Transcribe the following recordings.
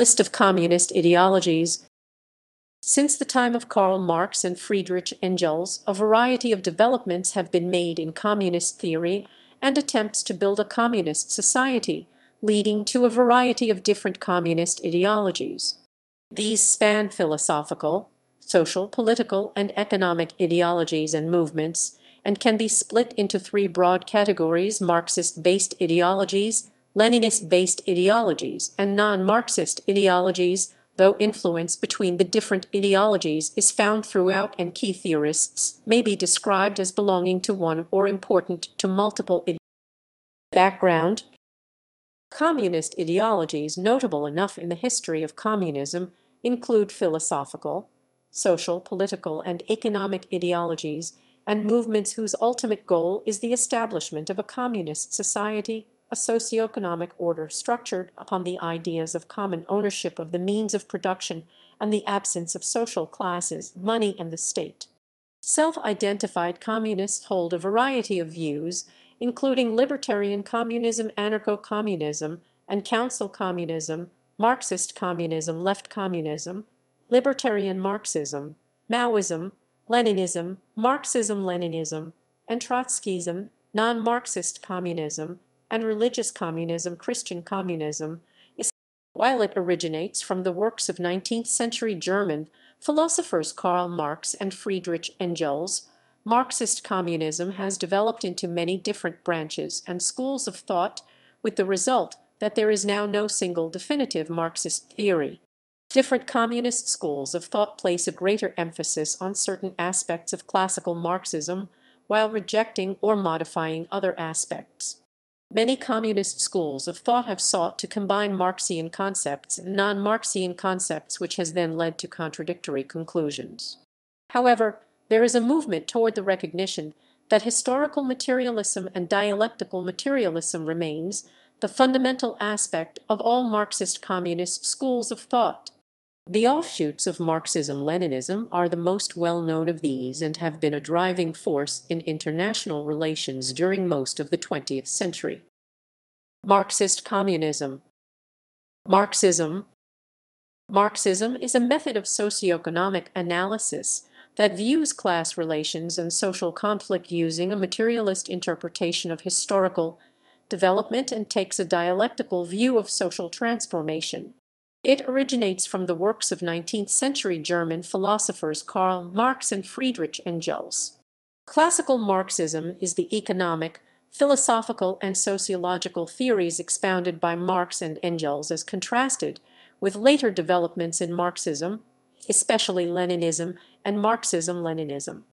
List of communist ideologies Since the time of Karl Marx and Friedrich Engels, a variety of developments have been made in communist theory and attempts to build a communist society, leading to a variety of different communist ideologies. These span philosophical, social, political, and economic ideologies and movements, and can be split into three broad categories Marxist-based ideologies, Leninist-based ideologies, and non-Marxist ideologies, though influence between the different ideologies is found throughout and key theorists may be described as belonging to one or important to multiple Background. Communist ideologies notable enough in the history of communism include philosophical, social, political, and economic ideologies and movements whose ultimate goal is the establishment of a communist society a socio-economic order structured upon the ideas of common ownership of the means of production and the absence of social classes, money, and the state. Self-identified communists hold a variety of views, including libertarian communism, anarcho-communism, and council communism, Marxist communism, left communism, libertarian Marxism, Maoism, Leninism, Marxism-Leninism, and Trotskyism, non-Marxist communism, and religious communism, Christian communism, is, while it originates from the works of 19th-century German philosophers Karl Marx and Friedrich Engels, Marxist communism has developed into many different branches and schools of thought, with the result that there is now no single definitive Marxist theory. Different communist schools of thought place a greater emphasis on certain aspects of classical Marxism while rejecting or modifying other aspects. Many communist schools of thought have sought to combine Marxian concepts and non-Marxian concepts which has then led to contradictory conclusions. However, there is a movement toward the recognition that historical materialism and dialectical materialism remains the fundamental aspect of all Marxist communist schools of thought. The offshoots of Marxism-Leninism are the most well-known of these and have been a driving force in international relations during most of the 20th century. Marxist communism Marxism Marxism is a method of socioeconomic analysis that views class relations and social conflict using a materialist interpretation of historical development and takes a dialectical view of social transformation. It originates from the works of 19th-century German philosophers Karl Marx and Friedrich Engels. Classical Marxism is the economic, philosophical, and sociological theories expounded by Marx and Engels as contrasted with later developments in Marxism, especially Leninism and Marxism-Leninism.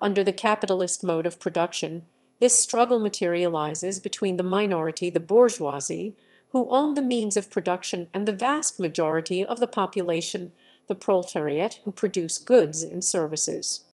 Under the capitalist mode of production, this struggle materializes between the minority, the bourgeoisie, who own the means of production and the vast majority of the population, the proletariat, who produce goods and services.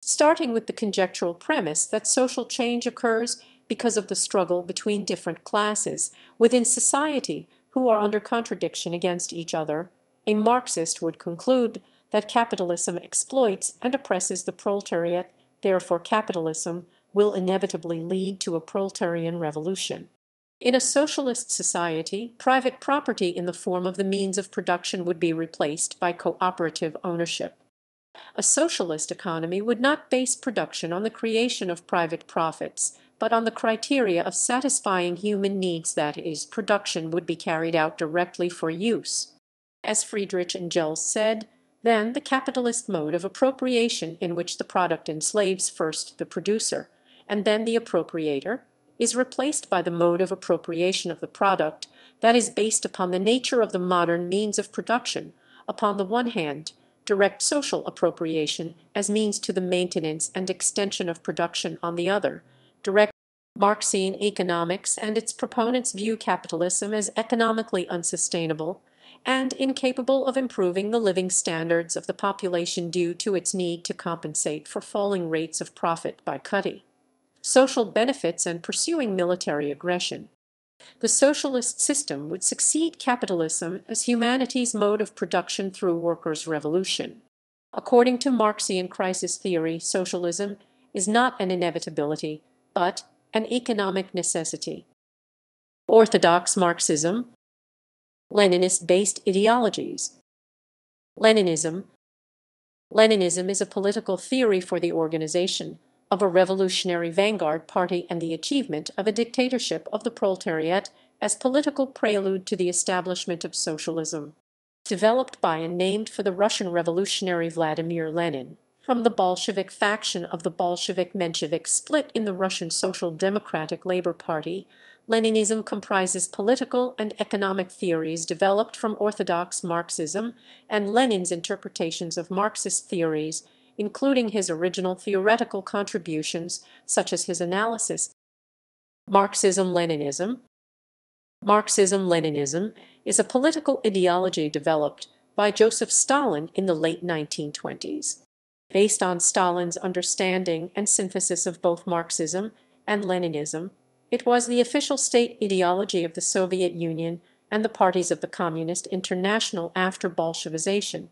Starting with the conjectural premise that social change occurs because of the struggle between different classes within society who are under contradiction against each other, a Marxist would conclude that capitalism exploits and oppresses the proletariat, therefore capitalism will inevitably lead to a proletarian revolution. In a socialist society, private property in the form of the means of production would be replaced by cooperative ownership. A socialist economy would not base production on the creation of private profits, but on the criteria of satisfying human needs that is, production would be carried out directly for use. As Friedrich Engels said, then the capitalist mode of appropriation in which the product enslaves first the producer, and then the appropriator, is replaced by the mode of appropriation of the product that is based upon the nature of the modern means of production, upon the one hand, direct social appropriation as means to the maintenance and extension of production on the other, direct Marxian economics and its proponents view capitalism as economically unsustainable and incapable of improving the living standards of the population due to its need to compensate for falling rates of profit by cutting social benefits and pursuing military aggression. The socialist system would succeed capitalism as humanity's mode of production through workers' revolution. According to Marxian crisis theory, socialism is not an inevitability, but an economic necessity. Orthodox Marxism Leninist-based ideologies. Leninism Leninism is a political theory for the organization of a revolutionary vanguard party and the achievement of a dictatorship of the proletariat as political prelude to the establishment of socialism. Developed by and named for the Russian revolutionary Vladimir Lenin, from the Bolshevik faction of the Bolshevik-Menshevik split in the Russian Social Democratic Labour Party, Leninism comprises political and economic theories developed from orthodox Marxism and Lenin's interpretations of Marxist theories, including his original theoretical contributions, such as his analysis. Marxism-Leninism Marxism-Leninism is a political ideology developed by Joseph Stalin in the late 1920s based on Stalin's understanding and synthesis of both Marxism and Leninism, it was the official state ideology of the Soviet Union and the parties of the Communist International after Bolshevization.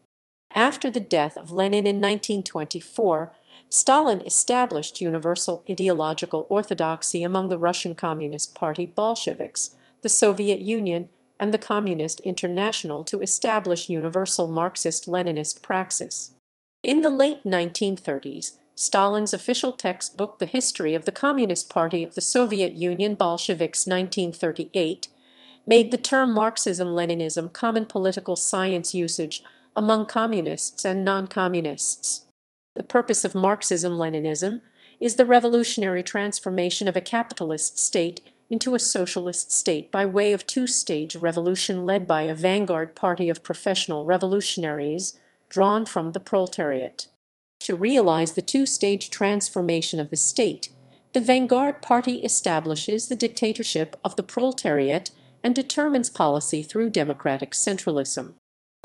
After the death of Lenin in 1924, Stalin established universal ideological orthodoxy among the Russian Communist Party Bolsheviks, the Soviet Union, and the Communist International to establish universal Marxist-Leninist praxis. In the late 1930s, Stalin's official textbook The History of the Communist Party of the Soviet Union Bolsheviks 1938 made the term Marxism-Leninism common political science usage among communists and non-communists. The purpose of Marxism-Leninism is the revolutionary transformation of a capitalist state into a socialist state by way of two-stage revolution led by a vanguard party of professional revolutionaries drawn from the proletariat. To realize the two-stage transformation of the state, the vanguard party establishes the dictatorship of the proletariat and determines policy through democratic centralism.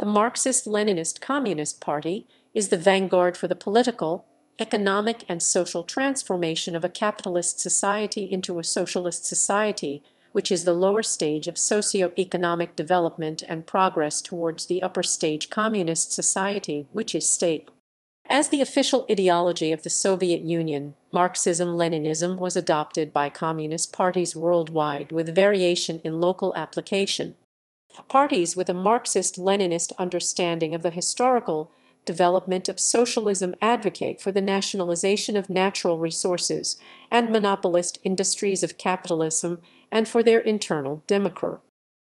The Marxist-Leninist Communist Party is the vanguard for the political, economic and social transformation of a capitalist society into a socialist society which is the lower stage of socio-economic development and progress towards the upper stage communist society, which is state. As the official ideology of the Soviet Union, Marxism-Leninism was adopted by communist parties worldwide with variation in local application. Parties with a Marxist-Leninist understanding of the historical development of socialism advocate for the nationalization of natural resources and monopolist industries of capitalism and for their internal democracy.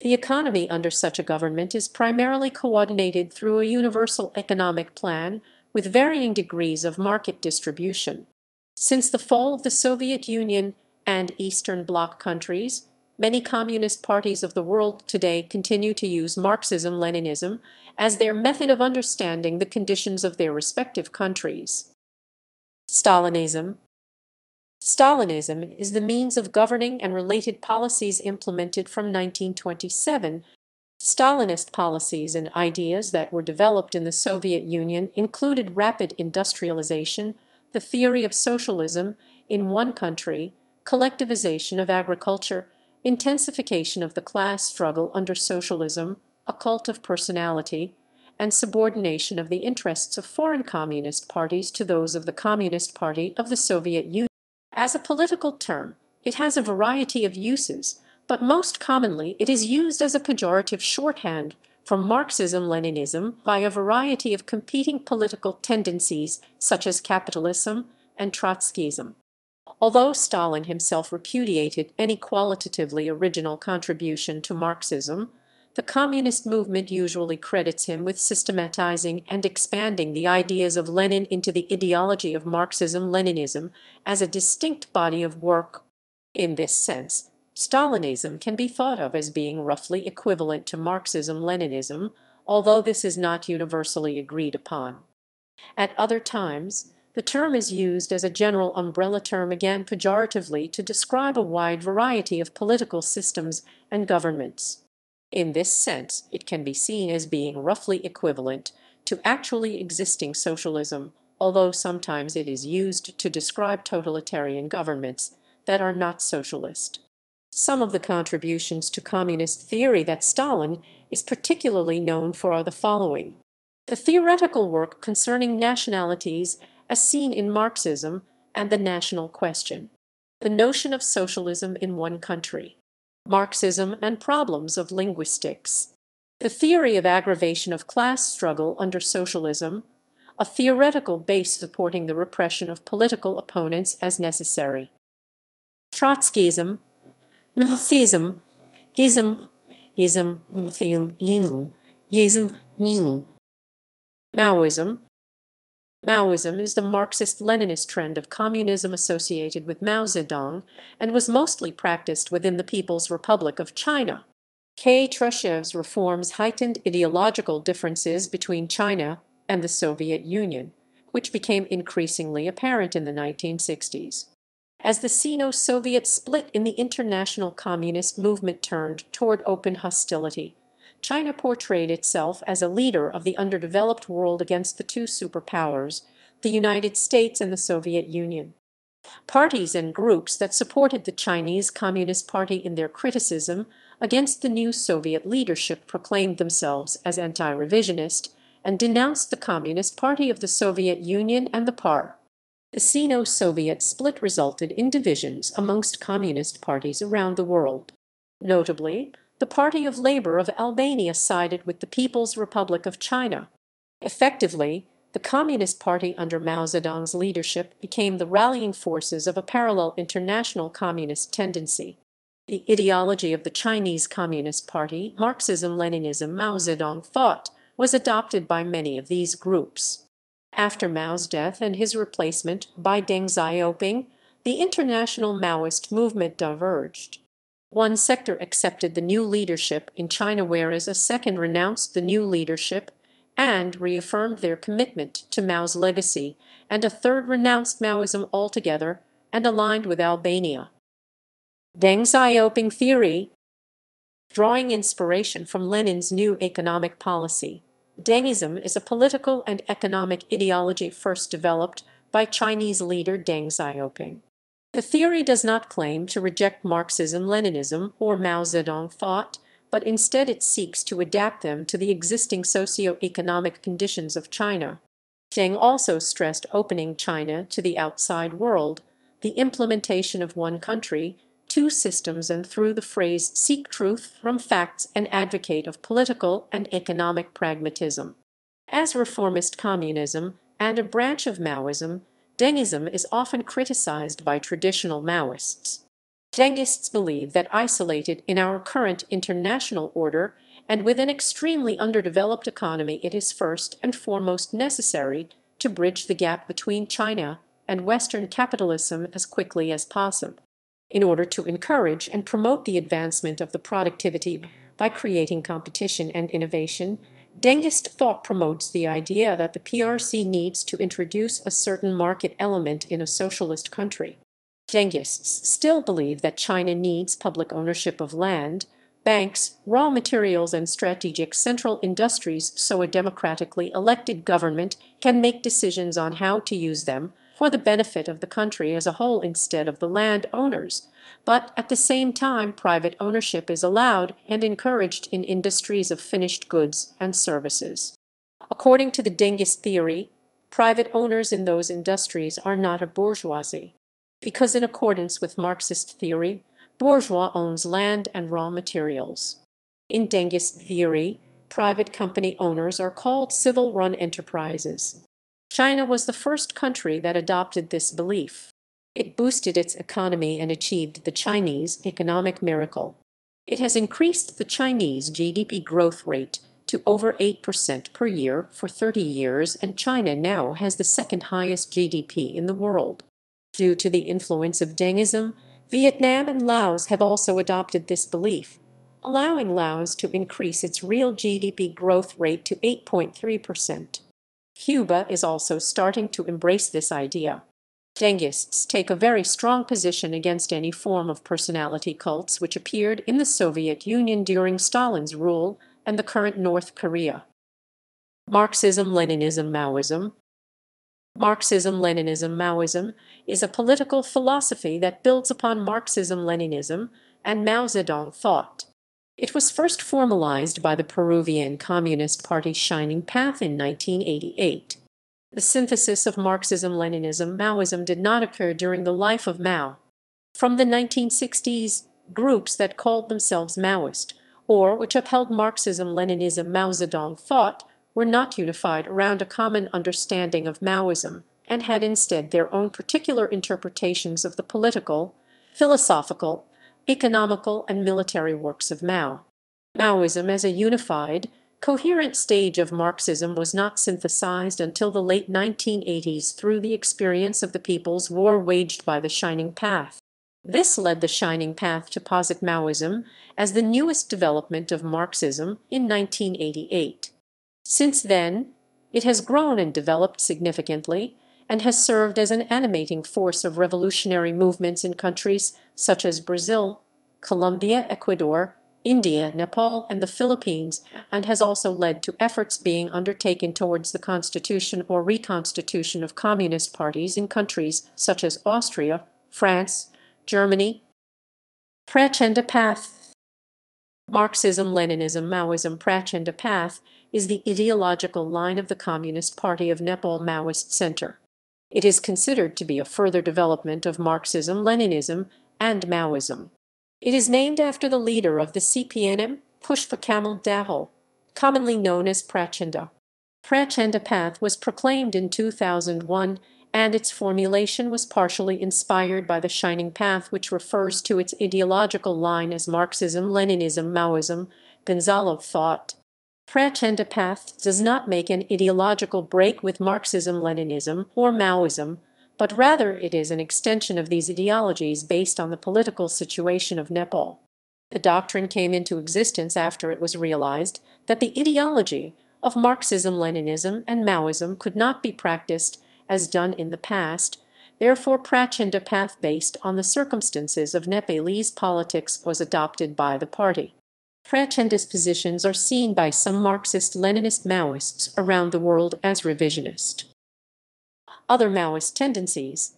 The economy under such a government is primarily coordinated through a universal economic plan with varying degrees of market distribution. Since the fall of the Soviet Union and Eastern Bloc countries, many communist parties of the world today continue to use Marxism-Leninism as their method of understanding the conditions of their respective countries. Stalinism Stalinism is the means of governing and related policies implemented from 1927. Stalinist policies and ideas that were developed in the Soviet Union included rapid industrialization, the theory of socialism in one country, collectivization of agriculture, intensification of the class struggle under socialism, a cult of personality, and subordination of the interests of foreign communist parties to those of the Communist Party of the Soviet Union. As a political term, it has a variety of uses, but most commonly it is used as a pejorative shorthand for Marxism-Leninism by a variety of competing political tendencies such as capitalism and Trotskyism. Although Stalin himself repudiated any qualitatively original contribution to Marxism, the communist movement usually credits him with systematizing and expanding the ideas of Lenin into the ideology of Marxism-Leninism as a distinct body of work. In this sense, Stalinism can be thought of as being roughly equivalent to Marxism-Leninism, although this is not universally agreed upon. At other times, the term is used as a general umbrella term again pejoratively to describe a wide variety of political systems and governments. In this sense, it can be seen as being roughly equivalent to actually existing socialism, although sometimes it is used to describe totalitarian governments that are not socialist. Some of the contributions to communist theory that Stalin is particularly known for are the following. The theoretical work concerning nationalities as seen in Marxism and the national question. The notion of socialism in one country. Marxism and problems of linguistics. The theory of aggravation of class struggle under socialism, a theoretical base supporting the repression of political opponents as necessary. Trotskyism, Nazism, Gism, Gism, Gism, Gism, Maoism. Maoism is the Marxist-Leninist trend of communism associated with Mao Zedong and was mostly practiced within the People's Republic of China. Khrushchev's reforms heightened ideological differences between China and the Soviet Union, which became increasingly apparent in the 1960s. As the Sino-Soviet split in the international communist movement turned toward open hostility, China portrayed itself as a leader of the underdeveloped world against the two superpowers, the United States and the Soviet Union. Parties and groups that supported the Chinese Communist Party in their criticism against the new Soviet leadership proclaimed themselves as anti-revisionist and denounced the Communist Party of the Soviet Union and the PAR. The Sino-Soviet split resulted in divisions amongst communist parties around the world. Notably, the Party of Labour of Albania sided with the People's Republic of China. Effectively, the Communist Party under Mao Zedong's leadership became the rallying forces of a parallel international communist tendency. The ideology of the Chinese Communist Party, Marxism-Leninism Mao Zedong thought, was adopted by many of these groups. After Mao's death and his replacement by Deng Xiaoping, the international Maoist movement diverged. One sector accepted the new leadership in China whereas a second renounced the new leadership and reaffirmed their commitment to Mao's legacy, and a third renounced Maoism altogether and aligned with Albania. Deng Xiaoping theory Drawing inspiration from Lenin's new economic policy, Dengism is a political and economic ideology first developed by Chinese leader Deng Xiaoping. The theory does not claim to reject Marxism-Leninism or Mao Zedong thought, but instead it seeks to adapt them to the existing socio-economic conditions of China. Deng also stressed opening China to the outside world, the implementation of one country, two systems and through the phrase seek truth from facts and advocate of political and economic pragmatism. As reformist communism and a branch of Maoism, Dengism is often criticized by traditional Maoists. Dengists believe that isolated in our current international order and with an extremely underdeveloped economy it is first and foremost necessary to bridge the gap between China and Western capitalism as quickly as possible in order to encourage and promote the advancement of the productivity by creating competition and innovation, Dengist thought promotes the idea that the PRC needs to introduce a certain market element in a socialist country. Dengists still believe that China needs public ownership of land, banks, raw materials and strategic central industries so a democratically elected government can make decisions on how to use them for the benefit of the country as a whole instead of the land owners, but at the same time private ownership is allowed and encouraged in industries of finished goods and services. According to the Dengist theory, private owners in those industries are not a bourgeoisie, because in accordance with Marxist theory, bourgeois owns land and raw materials. In Dengist theory, private company owners are called civil-run enterprises. China was the first country that adopted this belief. It boosted its economy and achieved the Chinese economic miracle. It has increased the Chinese GDP growth rate to over 8% per year for 30 years and China now has the second highest GDP in the world. Due to the influence of Dengism, Vietnam and Laos have also adopted this belief, allowing Laos to increase its real GDP growth rate to 8.3%. Cuba is also starting to embrace this idea. Dengists take a very strong position against any form of personality cults which appeared in the Soviet Union during Stalin's rule and the current North Korea. Marxism-Leninism Maoism Marxism-Leninism Maoism is a political philosophy that builds upon Marxism-Leninism and Mao Zedong thought. It was first formalized by the Peruvian Communist Party Shining Path in 1988. The synthesis of Marxism-Leninism Maoism did not occur during the life of Mao. From the 1960s, groups that called themselves Maoist or which upheld Marxism-Leninism Mao Zedong thought were not unified around a common understanding of Maoism, and had instead their own particular interpretations of the political, philosophical, economical, and military works of Mao. Maoism as a unified, coherent stage of Marxism was not synthesized until the late 1980s through the experience of the People's War waged by the Shining Path. This led the Shining Path to posit Maoism as the newest development of Marxism in 1988. Since then, it has grown and developed significantly, and has served as an animating force of revolutionary movements in countries such as Brazil, Colombia, Ecuador, India, Nepal, and the Philippines, and has also led to efforts being undertaken towards the constitution or reconstitution of communist parties in countries such as Austria, France, Germany. Prachanda Path Marxism-Leninism Maoism Prachanda Path is the ideological line of the Communist Party of Nepal Maoist Center. It is considered to be a further development of Marxism-Leninism and Maoism. It is named after the leader of the CPNM, Pushpa Kamal Dahal, commonly known as Prachanda. Prachanda Path was proclaimed in 2001 and its formulation was partially inspired by the Shining Path which refers to its ideological line as Marxism-Leninism Maoism, Gonzalo thought. Prachanda Path does not make an ideological break with Marxism-Leninism or Maoism, but rather it is an extension of these ideologies based on the political situation of Nepal. The doctrine came into existence after it was realized that the ideology of Marxism-Leninism and Maoism could not be practiced as done in the past, therefore Prachanda path based on the circumstances of Nepalese politics was adopted by the party. Prachanda's positions are seen by some Marxist-Leninist Maoists around the world as revisionist. Other Maoist tendencies.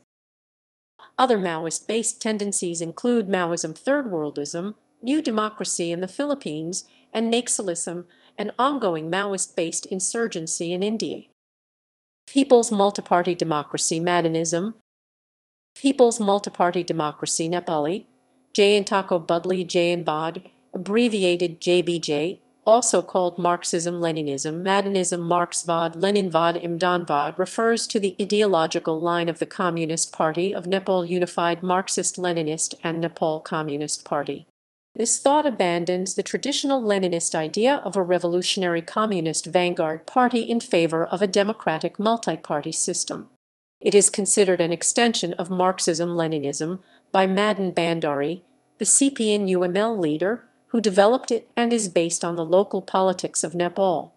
Other Maoist-based tendencies include Maoism Third Worldism, New Democracy in the Philippines, and Naxalism, an ongoing Maoist-based insurgency in India. People's Multiparty Democracy Madanism People's Multiparty Democracy Nepali. Jayantako Budli Jayanbad, abbreviated JBJ, also called Marxism-Leninism Madanism Marxvad Leninvad Imdanvad refers to the ideological line of the Communist Party of Nepal Unified Marxist-Leninist and Nepal Communist Party. This thought abandons the traditional Leninist idea of a revolutionary communist vanguard party in favor of a democratic multi-party system. It is considered an extension of Marxism-Leninism by Madan Bhandari, the CPN-UML leader, who developed it and is based on the local politics of Nepal.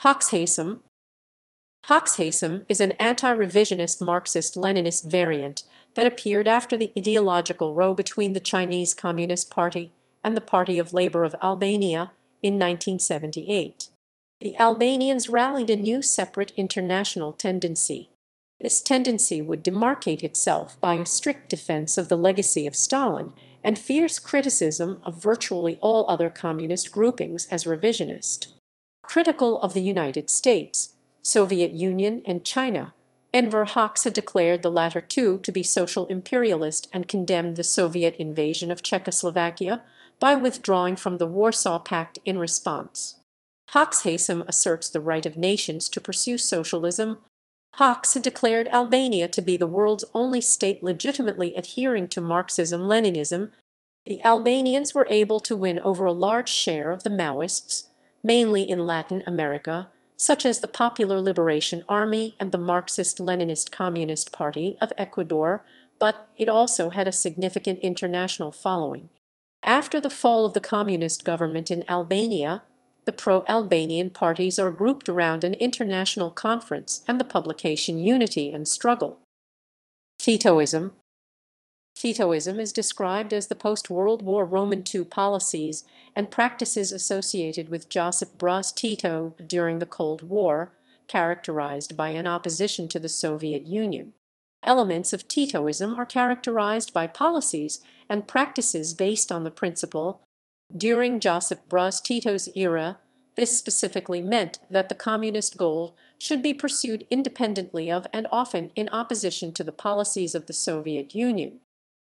Hoxhaism Hoxhaism is an anti-revisionist Marxist-Leninist variant that appeared after the ideological row between the Chinese Communist Party and the Party of Labour of Albania in 1978. The Albanians rallied a new separate international tendency. This tendency would demarcate itself by a strict defense of the legacy of Stalin and fierce criticism of virtually all other communist groupings as revisionist. Critical of the United States, Soviet Union, and China, Enver Hoxha declared the latter two to be social imperialist and condemned the Soviet invasion of Czechoslovakia by withdrawing from the Warsaw Pact in response. Hoxhaism asserts the right of nations to pursue socialism. Hoxha declared Albania to be the world's only state legitimately adhering to Marxism-Leninism. The Albanians were able to win over a large share of the Maoists, mainly in Latin America, such as the Popular Liberation Army and the Marxist-Leninist Communist Party of Ecuador, but it also had a significant international following. After the fall of the communist government in Albania, the pro-Albanian parties are grouped around an international conference and the publication Unity and Struggle. Titoism Titoism is described as the post-World War Roman II policies and practices associated with Josip Broz Tito during the Cold War, characterized by an opposition to the Soviet Union. Elements of Titoism are characterized by policies and practices based on the principle during Josip Broz Tito's era, this specifically meant that the communist goal should be pursued independently of and often in opposition to the policies of the Soviet Union.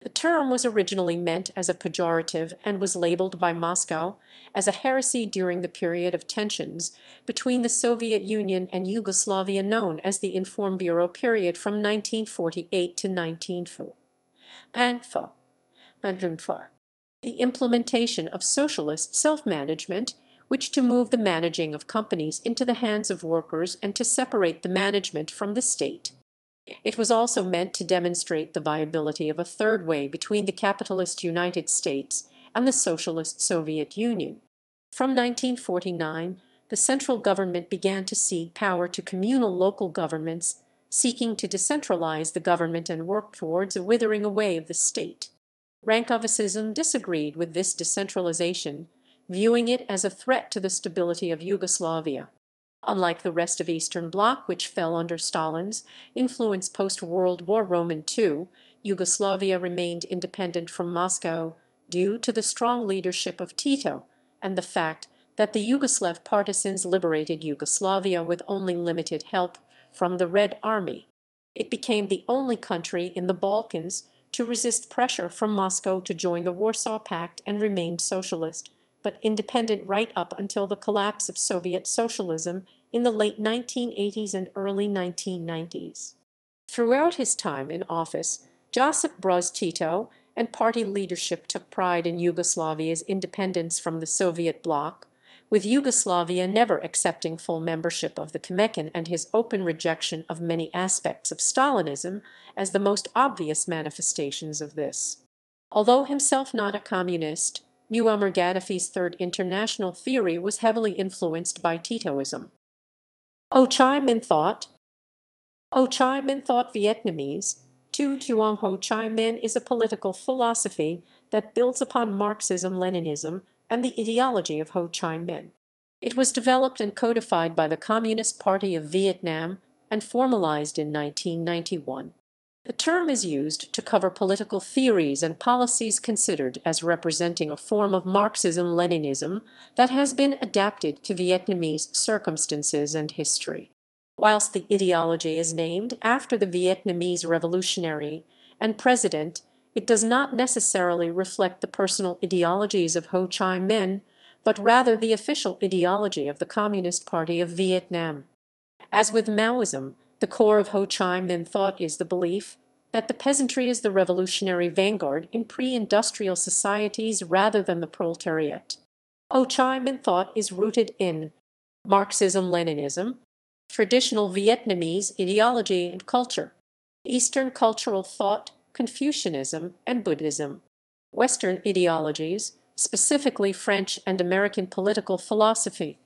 The term was originally meant as a pejorative and was labeled by Moscow as a heresy during the period of tensions between the Soviet Union and Yugoslavia known as the Informbüro period from 1948 to 1994. The implementation of socialist self-management which to move the managing of companies into the hands of workers and to separate the management from the state. It was also meant to demonstrate the viability of a third way between the capitalist United States and the socialist Soviet Union. From 1949, the central government began to cede power to communal local governments, seeking to decentralize the government and work towards a withering away of the state. Rankovicism disagreed with this decentralization, viewing it as a threat to the stability of Yugoslavia. Unlike the rest of Eastern Bloc which fell under Stalin's influence post-World War Roman II, Yugoslavia remained independent from Moscow due to the strong leadership of Tito and the fact that the Yugoslav partisans liberated Yugoslavia with only limited help from the Red Army. It became the only country in the Balkans to resist pressure from Moscow to join the Warsaw Pact and remained socialist, but independent right up until the collapse of Soviet socialism in the late 1980s and early 1990s. Throughout his time in office, Josip Broz Tito and party leadership took pride in Yugoslavia's independence from the Soviet bloc, with Yugoslavia never accepting full membership of the Comecon and his open rejection of many aspects of Stalinism as the most obvious manifestations of this. Although himself not a communist, Muammar Gaddafi's Third International theory was heavily influenced by Titoism. Ho Chi Minh thought Ho Chi Minh thought Vietnamese, Tu Duong Ho Chi Minh is a political philosophy that builds upon Marxism-Leninism and the ideology of Ho Chi Minh. It was developed and codified by the Communist Party of Vietnam and formalized in 1991. The term is used to cover political theories and policies considered as representing a form of Marxism-Leninism that has been adapted to Vietnamese circumstances and history. Whilst the ideology is named after the Vietnamese revolutionary and president, it does not necessarily reflect the personal ideologies of Ho Chi Minh, but rather the official ideology of the Communist Party of Vietnam. As with Maoism, the core of Ho Chi Minh thought is the belief that the peasantry is the revolutionary vanguard in pre-industrial societies rather than the proletariat. Ho Chi Minh thought is rooted in Marxism-Leninism, traditional Vietnamese ideology and culture, Eastern cultural thought, Confucianism, and Buddhism, Western ideologies, specifically French and American political philosophy,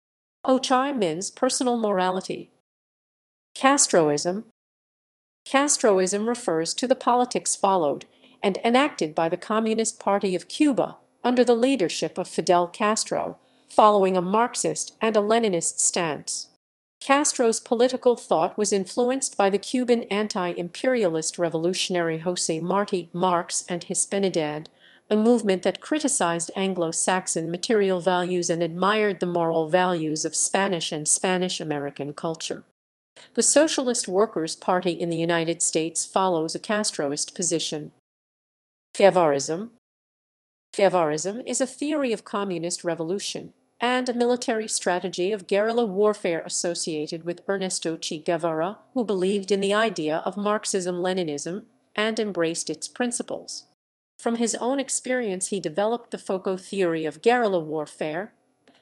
Ho Chi Minh's personal morality, Castroism. Castroism refers to the politics followed and enacted by the Communist Party of Cuba under the leadership of Fidel Castro, following a Marxist and a Leninist stance. Castro's political thought was influenced by the Cuban anti-imperialist revolutionary José Martí Marx and Hispanidad, a movement that criticized Anglo-Saxon material values and admired the moral values of Spanish and Spanish-American culture. The Socialist Workers' Party in the United States follows a Castroist position. Guevarism Guevarism is a theory of communist revolution and a military strategy of guerrilla warfare associated with Ernesto Che Guevara, who believed in the idea of Marxism-Leninism and embraced its principles. From his own experience he developed the foco theory of guerrilla warfare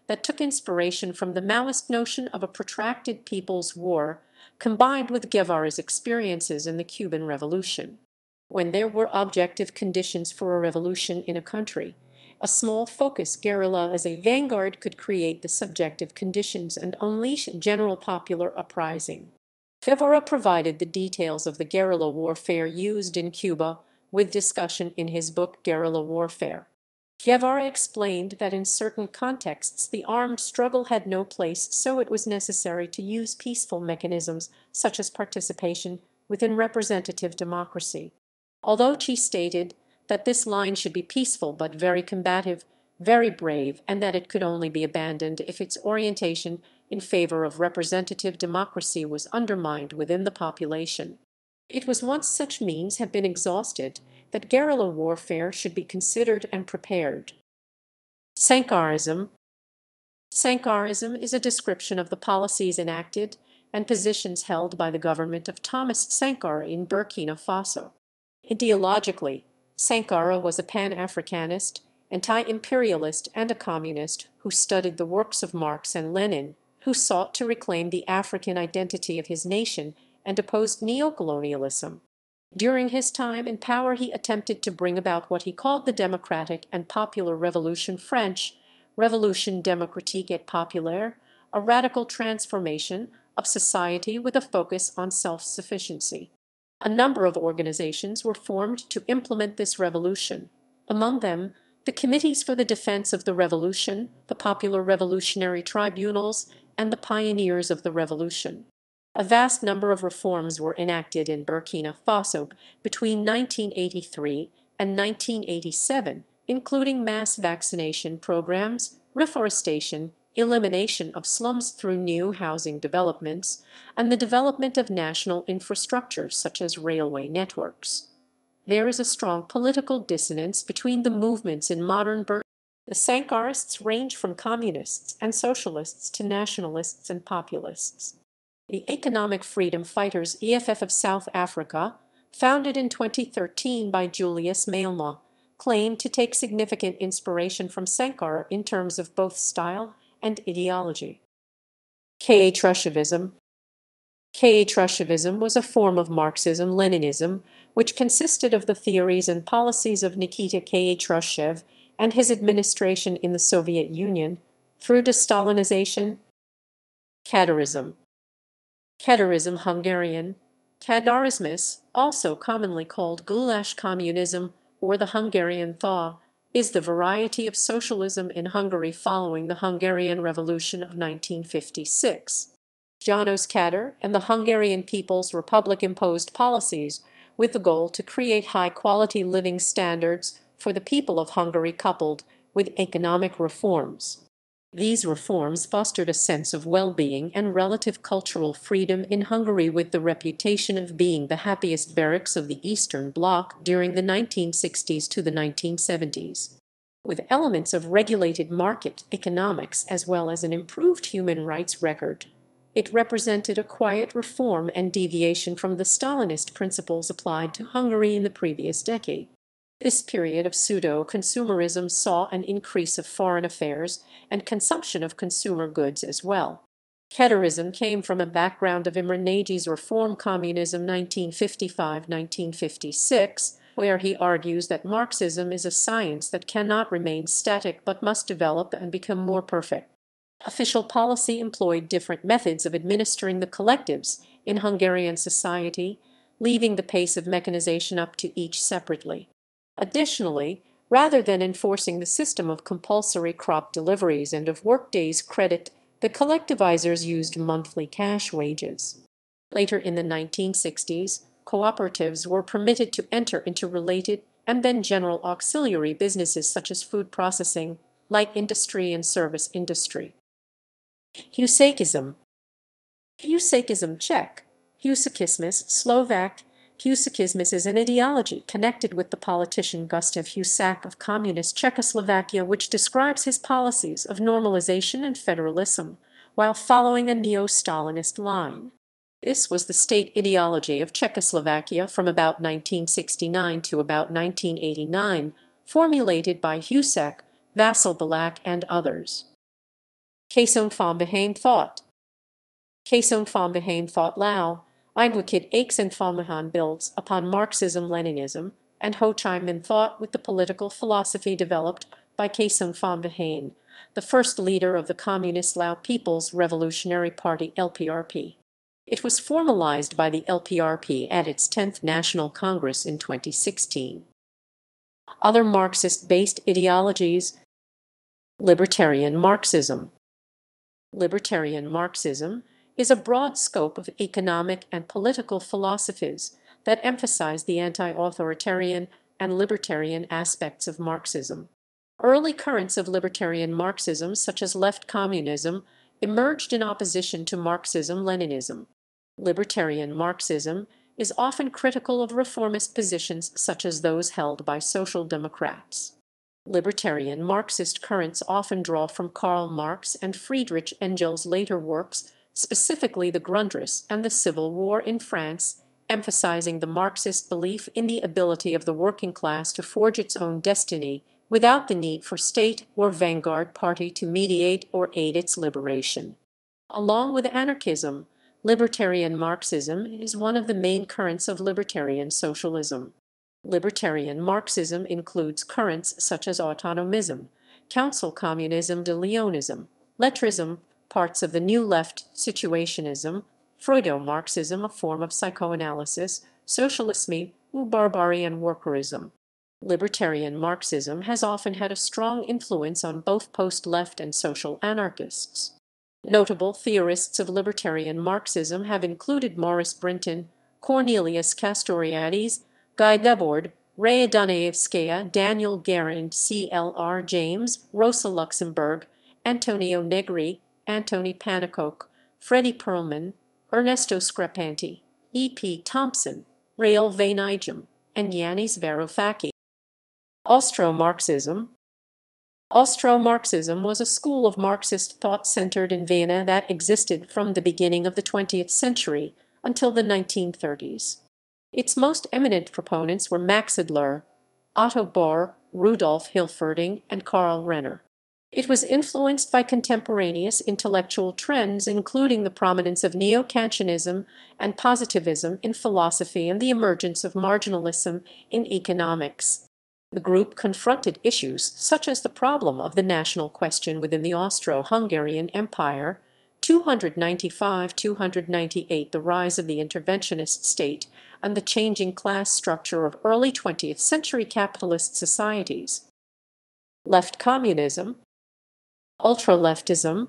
that took inspiration from the Maoist notion of a protracted people's war combined with Guevara's experiences in the Cuban Revolution. When there were objective conditions for a revolution in a country, a small focus guerrilla as a vanguard could create the subjective conditions and unleash general popular uprising. Guevara provided the details of the guerrilla warfare used in Cuba with discussion in his book Guerrilla Warfare. Guevara explained that in certain contexts the armed struggle had no place so it was necessary to use peaceful mechanisms such as participation within representative democracy. Although Che stated that this line should be peaceful but very combative, very brave, and that it could only be abandoned if its orientation in favor of representative democracy was undermined within the population. It was once such means had been exhausted that guerrilla warfare should be considered and prepared. Sankarism Sankarism is a description of the policies enacted and positions held by the government of Thomas Sankara in Burkina Faso. Ideologically, Sankara was a pan-Africanist, anti-imperialist and a communist who studied the works of Marx and Lenin, who sought to reclaim the African identity of his nation and opposed neocolonialism. During his time in power he attempted to bring about what he called the Democratic and Popular Revolution French, Revolution démocratique et populaire, a radical transformation of society with a focus on self-sufficiency. A number of organizations were formed to implement this revolution, among them the Committees for the Defense of the Revolution, the Popular Revolutionary Tribunals, and the Pioneers of the Revolution. A vast number of reforms were enacted in Burkina Faso between 1983 and 1987, including mass vaccination programs, reforestation, elimination of slums through new housing developments, and the development of national infrastructure such as railway networks. There is a strong political dissonance between the movements in modern Burkina. The Sankarists range from communists and socialists to nationalists and populists. The Economic Freedom Fighters EFF of South Africa, founded in 2013 by Julius Malema, claim to take significant inspiration from Sankara in terms of both style and ideology. Khrushchevism Khrushchevism was a form of Marxism-Leninism which consisted of the theories and policies of Nikita Khrushchev and his administration in the Soviet Union through de-Stalinization. Kadarism Kadarism Hungarian, Kadarizmus, also commonly called Guláš communism or the Hungarian thaw, is the variety of socialism in Hungary following the Hungarian Revolution of 1956. János Kadar and the Hungarian People's Republic imposed policies with the goal to create high-quality living standards for the people of Hungary coupled with economic reforms. These reforms fostered a sense of well-being and relative cultural freedom in Hungary with the reputation of being the happiest barracks of the Eastern Bloc during the 1960s to the 1970s. With elements of regulated market economics as well as an improved human rights record, it represented a quiet reform and deviation from the Stalinist principles applied to Hungary in the previous decade. This period of pseudo-consumerism saw an increase of foreign affairs and consumption of consumer goods as well. Kadarism came from a background of Imre Nagy's Reform Communism 1955-1956, where he argues that Marxism is a science that cannot remain static but must develop and become more perfect. Official policy employed different methods of administering the collectives in Hungarian society, leaving the pace of mechanization up to each separately. Additionally, rather than enforcing the system of compulsory crop deliveries and of workdays credit, the collectivizers used monthly cash wages. Later in the 1960s, cooperatives were permitted to enter into related and then general auxiliary businesses such as food processing, light industry and service industry. Husákism Husákism Czech, Husákismus Slovak, Husákismus is an ideology connected with the politician Gustav Husak of communist Czechoslovakia which describes his policies of normalization and federalism, while following a neo-Stalinist line. This was the state ideology of Czechoslovakia from about 1969 to about 1989, formulated by Husak, Vasil Biľak and others. Kaysone Phomvihane thought Kaysone Phomvihane thought Lao Eindhoekid Aches and Falmahan builds upon Marxism-Leninism and Ho Chi Minh thought with the political philosophy developed by Kaysone Phomvihane, the first leader of the Communist Lao People's Revolutionary Party LPRP. It was formalized by the LPRP at its 10th National Congress in 2016. Other Marxist-based ideologies Libertarian Marxism Libertarian Marxism is a broad scope of economic and political philosophies that emphasize the anti-authoritarian and libertarian aspects of Marxism. Early currents of libertarian Marxism, such as left communism, emerged in opposition to Marxism-Leninism. Libertarian Marxism is often critical of reformist positions such as those held by Social Democrats. Libertarian Marxist currents often draw from Karl Marx and Friedrich Engels' later works, specifically The Grundrisse and the Civil War in France, emphasizing the Marxist belief in the ability of the working class to forge its own destiny without the need for state or vanguard party to mediate or aid its liberation. Along with anarchism, libertarian Marxism is one of the main currents of libertarian socialism. Libertarian Marxism includes currents such as autonomism, council communism de Leonism, lettrism, parts of the New Left, situationism, Freudo-Marxism, a form of psychoanalysis, socialisme, barbarian workerism. Libertarian Marxism has often had a strong influence on both post-left and social anarchists. Notable theorists of libertarian Marxism have included Maurice Brinton, Cornelius Castoriadis, Guy Debord, Raya Dunayevskaya, Daniel Guérin, C.L.R. James, Rosa Luxemburg, Antonio Negri, Antony Pannekoek, Fredy Perlman, Ernesto Screpanti, E.P. Thompson, Raoul Vaneigem, and Yanis Varoufakis. Austro-Marxism Austro-Marxism was a school of Marxist thought centered in Vienna that existed from the beginning of the 20th century until the 1930s. Its most eminent proponents were Max Adler, Otto Bauer, Rudolf Hilferding, and Karl Renner. It was influenced by contemporaneous intellectual trends including the prominence of neo-Kantianism and positivism in philosophy and the emergence of marginalism in economics. The group confronted issues such as the problem of the national question within the Austro-Hungarian Empire, 295-298 the rise of the interventionist state, and the changing class structure of early 20th century capitalist societies. Left communism Ultraleftism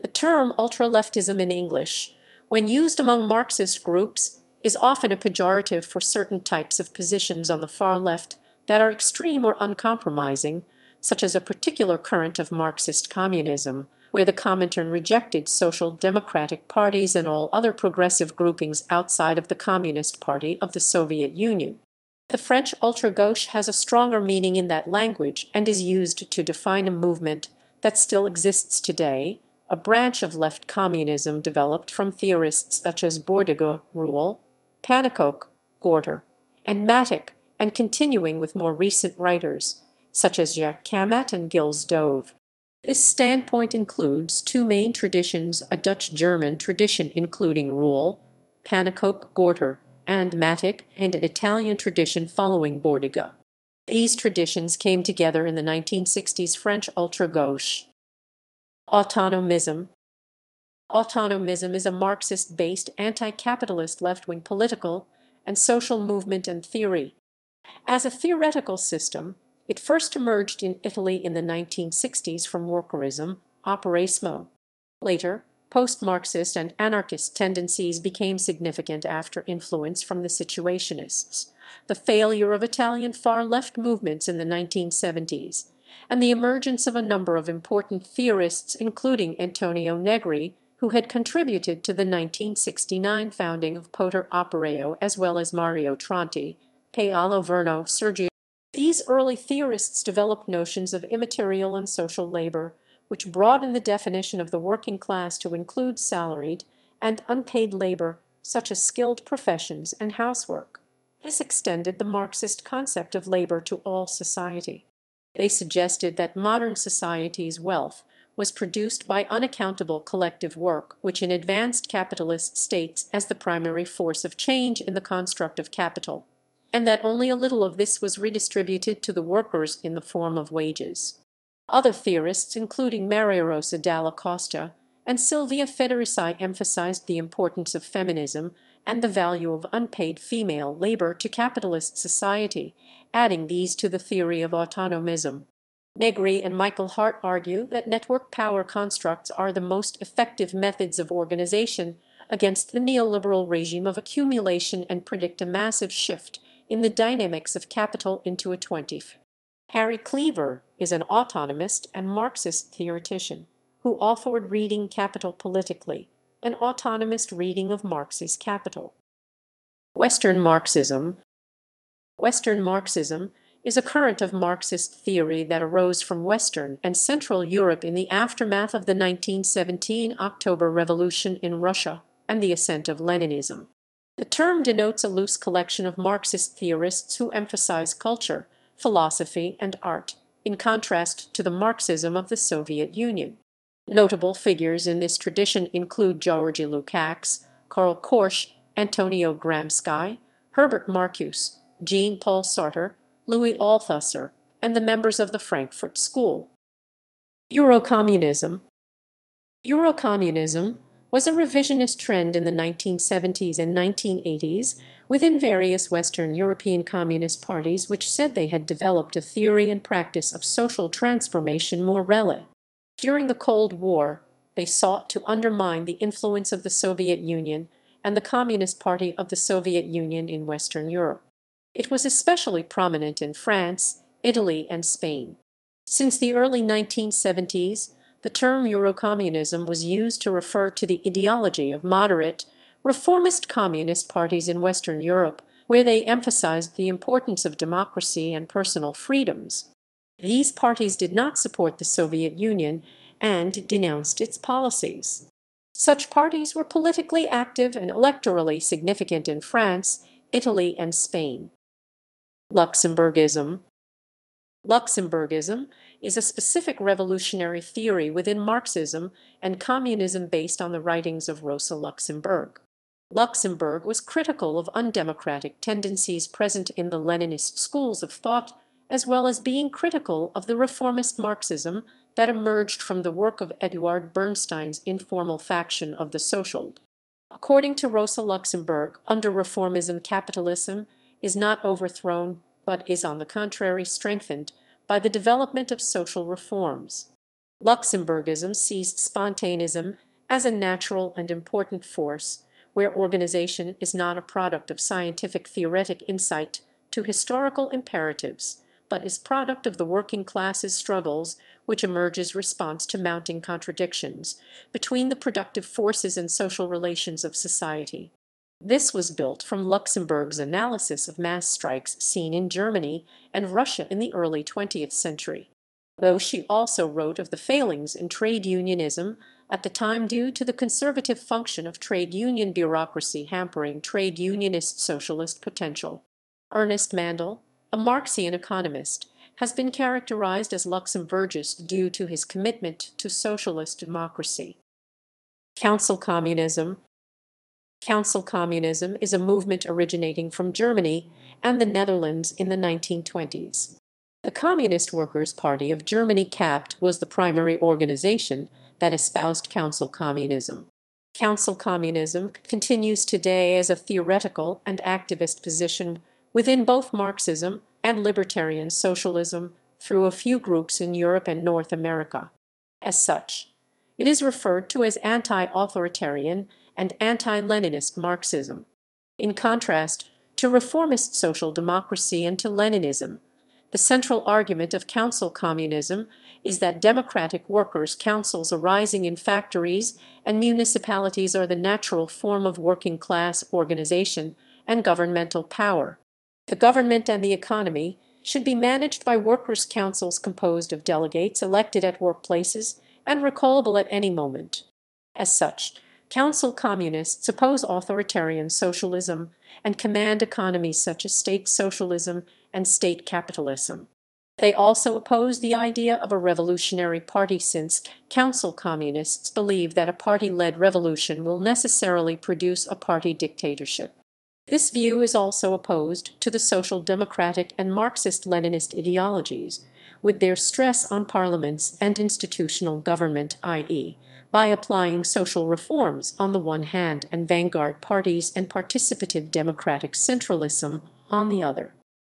The term ultra-leftism in English, when used among Marxist groups, is often a pejorative for certain types of positions on the far left that are extreme or uncompromising, such as a particular current of Marxist communism, where the Comintern rejected social democratic parties and all other progressive groupings outside of the Communist Party of the Soviet Union. The French ultra-gauche has a stronger meaning in that language and is used to define a movement that still exists today, a branch of left communism developed from theorists such as Bordiga, Rühle, Pannekoek, Gorter, and Mattick, and continuing with more recent writers, such as Jacques Camatte and Gilles Dauvé. This standpoint includes two main traditions, a Dutch-German tradition including Rühle, Pannekoek, Gorter, and Mattick, and an Italian tradition following Bordiga. These traditions came together in the 1960s French ultra-gauche. Autonomism Autonomism is a Marxist-based anti-capitalist left-wing political and social movement and theory. As a theoretical system, it first emerged in Italy in the 1960s from workerism, operaismo. Later, post-Marxist and anarchist tendencies became significant after influence from the situationists, the failure of Italian far-left movements in the 1970s, and the emergence of a number of important theorists including Antonio Negri, who had contributed to the 1969 founding of Potere Operaio as well as Mario Tronti, Paolo Virno, Sergio. These early theorists developed notions of immaterial and social labor, which broadened the definition of the working class to include salaried and unpaid labor, such as skilled professions and housework. This extended the Marxist concept of labor to all society. They suggested that modern society's wealth was produced by unaccountable collective work, which in advanced capitalist states as the primary force of change in the construct of capital and that only a little of this was redistributed to the workers in the form of wages. Other theorists, including Maria Rosa Dalla Costa and Silvia Federici, emphasized the importance of feminism and the value of unpaid female labor to capitalist society, adding these to the theory of autonomism. Negri and Michael Hardt argue that network power constructs are the most effective methods of organization against the neoliberal regime of accumulation and predict a massive shift in the dynamics of capital into a 20th. Harry Cleaver is an autonomist and Marxist theoretician who authored Reading Capital Politically, an autonomist reading of Marx's Capital. Western Marxism Western Marxism is a current of Marxist theory that arose from Western and Central Europe in the aftermath of the 1917 October Revolution in Russia and the ascent of Leninism. The term denotes a loose collection of Marxist theorists who emphasize culture, philosophy, and art, in contrast to the Marxism of the Soviet Union. Notable figures in this tradition include Georgy Lukács, Karl Korsch, Antonio Gramsci, Herbert Marcuse, Jean-Paul Sartre, Louis Althusser, and the members of the Frankfurt School. Eurocommunism Eurocommunism was a revisionist trend in the 1970s and 1980s within various Western European communist parties which said they had developed a theory and practice of social transformation more rele. During the Cold War, they sought to undermine the influence of the Soviet Union and the Communist Party of the Soviet Union in Western Europe. It was especially prominent in France, Italy, and Spain. Since the early 1970s, the term Eurocommunism was used to refer to the ideology of moderate, reformist communist parties in Western Europe, where they emphasized the importance of democracy and personal freedoms. These parties did not support the Soviet Union and denounced its policies. Such parties were politically active and electorally significant in France, Italy, and Spain. Luxemburgism Luxemburgism is a specific revolutionary theory within Marxism and communism based on the writings of Rosa Luxemburg. Luxemburg was critical of undemocratic tendencies present in the Leninist schools of thought, as well as being critical of the reformist Marxism that emerged from the work of Eduard Bernstein's informal faction of the Social. According to Rosa Luxemburg, under reformism capitalism is not overthrown, but is on the contrary strengthened by the development of social reforms. Luxemburgism sees spontaneism as a natural and important force, where organization is not a product of scientific theoretic insight to historical imperatives, but is product of the working classes' struggles which emerges response to mounting contradictions between the productive forces and social relations of society. This was built from Luxemburg's analysis of mass strikes seen in Germany and Russia in the early 20th century, though she also wrote of the failings in trade unionism at the time due to the conservative function of trade union bureaucracy hampering trade unionist socialist potential. Ernest Mandel, a Marxian economist, has been characterized as Luxemburgist due to his commitment to socialist democracy. Council communism Council communism is a movement originating from Germany and the Netherlands in the 1920s. The Communist Workers' Party of Germany KAPD was the primary organization that espoused council communism. Council communism continues today as a theoretical and activist position within both Marxism and libertarian socialism through a few groups in Europe and North America. As such, it is referred to as anti-authoritarian and anti-Leninist Marxism. In contrast to reformist social democracy and to Leninism, the central argument of council communism is that democratic workers' councils arising in factories and municipalities are the natural form of working class organization and governmental power. The government and the economy should be managed by workers' councils composed of delegates elected at workplaces and recallable at any moment. As such, Council communists oppose authoritarian socialism and command economies such as state socialism and state capitalism. They also oppose the idea of a revolutionary party since council communists believe that a party-led revolution will necessarily produce a party dictatorship. This view is also opposed to the social democratic and Marxist-Leninist ideologies, with their stress on parliaments and institutional government, i.e., by applying social reforms on the one hand and vanguard parties and participative democratic centralism on the other.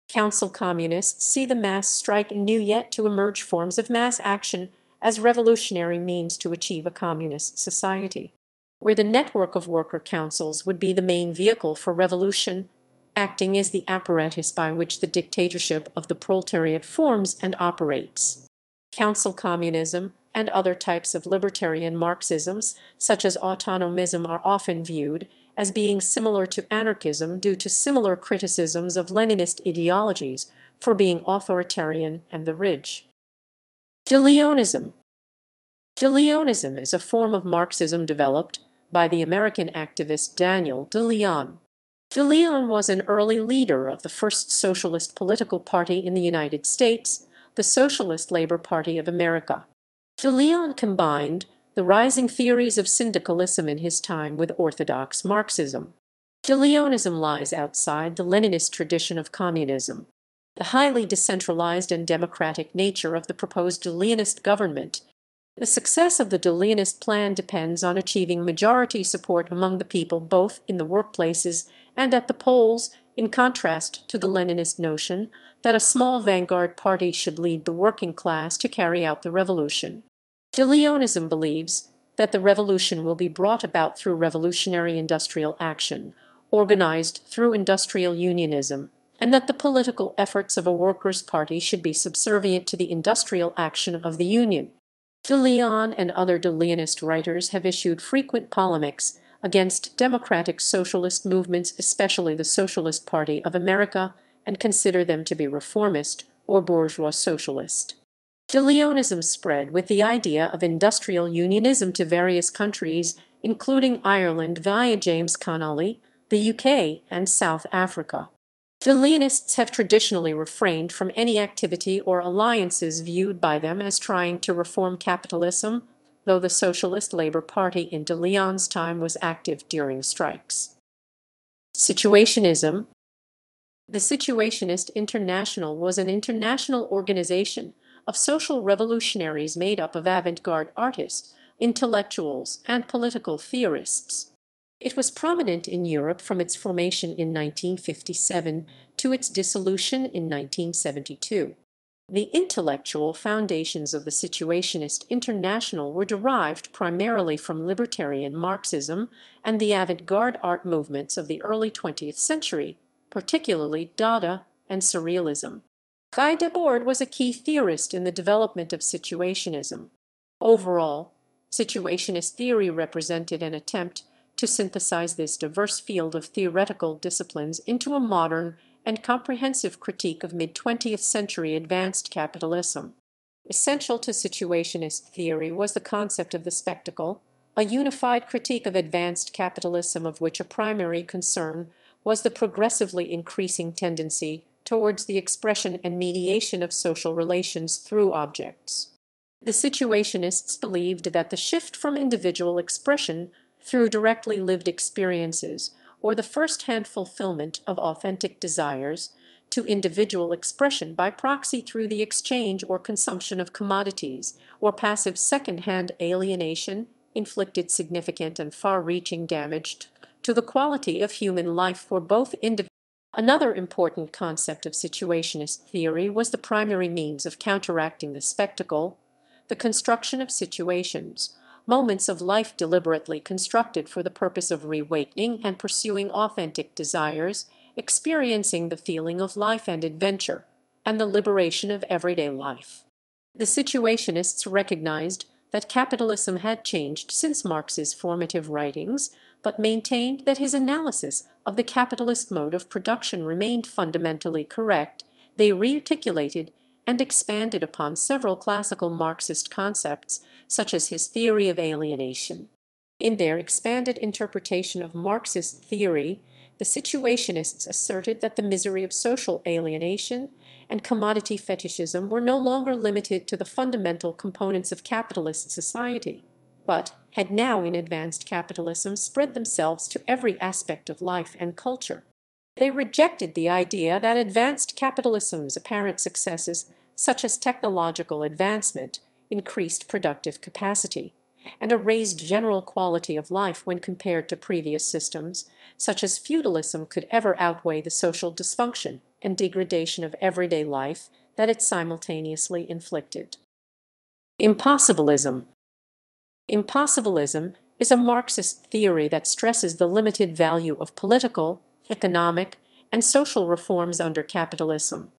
Council communists see the mass strike and new yet to emerge forms of mass action as revolutionary means to achieve a communist society, where the network of worker councils would be the main vehicle for revolution, acting as the apparatus by which the dictatorship of the proletariat forms and operates. Council communism and other types of libertarian Marxisms, such as autonomism, are often viewed as being similar to anarchism due to similar criticisms of Leninist ideologies for being authoritarian and the rich. De Leonism De Leonism is a form of Marxism developed by the American activist Daniel De Leon. De Leon was an early leader of the first socialist political party in the United States, the Socialist Labor Party of America. De Leon combined the rising theories of syndicalism in his time with orthodox Marxism. De Leonism lies outside the Leninist tradition of communism. The highly decentralized and democratic nature of the proposed De Leonist government the success of the De Leonist plan depends on achieving majority support among the people both in the workplaces and at the polls, in contrast to the Leninist notion that a small vanguard party should lead the working class to carry out the revolution. De Leonism believes that the revolution will be brought about through revolutionary industrial action, organized through industrial unionism, and that the political efforts of a workers' party should be subservient to the industrial action of the union. De Leon and other De Leonist writers have issued frequent polemics against democratic socialist movements, especially the Socialist Party of America, and consider them to be reformist or bourgeois socialist. De Leonism spread with the idea of industrial unionism to various countries, including Ireland via James Connolly, the UK, and South Africa. De Leonists have traditionally refrained from any activity or alliances viewed by them as trying to reform capitalism, though the Socialist Labour Party in De Leon's time was active during strikes. Situationism The Situationist International was an international organization of social revolutionaries made up of avant-garde artists, intellectuals, and political theorists. It was prominent in Europe from its formation in 1957 to its dissolution in 1972. The intellectual foundations of the Situationist International were derived primarily from libertarian Marxism and the avant-garde art movements of the early 20th century, particularly Dada and Surrealism. Guy Debord was a key theorist in the development of Situationism. Overall, Situationist theory represented an attempt to synthesize this diverse field of theoretical disciplines into a modern and comprehensive critique of mid-20th century advanced capitalism. Essential to situationist theory was the concept of the spectacle, a unified critique of advanced capitalism of which a primary concern was the progressively increasing tendency towards the expression and mediation of social relations through objects. The situationists believed that the shift from individual expression through directly lived experiences or the first-hand fulfillment of authentic desires to individual expression by proxy through the exchange or consumption of commodities or passive second-hand alienation inflicted significant and far-reaching damage to the quality of human life for both individuals. Another important concept of situationist theory was the primary means of counteracting the spectacle, the construction of situations, moments of life deliberately constructed for the purpose of reawakening and pursuing authentic desires, experiencing the feeling of life and adventure, and the liberation of everyday life. The situationists recognized that capitalism had changed since Marx's formative writings, but maintained that his analysis of the capitalist mode of production remained fundamentally correct. They rearticulated and expanded upon several classical Marxist concepts, such as his theory of alienation. In their expanded interpretation of Marxist theory, the situationists asserted that the misery of social alienation and commodity fetishism were no longer limited to the fundamental components of capitalist society, but had now in advanced capitalism spread themselves to every aspect of life and culture. They rejected the idea that advanced capitalism's apparent successes, such as technological advancement, increased productive capacity, and a raised general quality of life when compared to previous systems, such as feudalism could ever outweigh the social dysfunction and degradation of everyday life that it simultaneously inflicted. Impossibilism Impossibilism is a Marxist theory that stresses the limited value of political, economic, and social reforms under capitalism.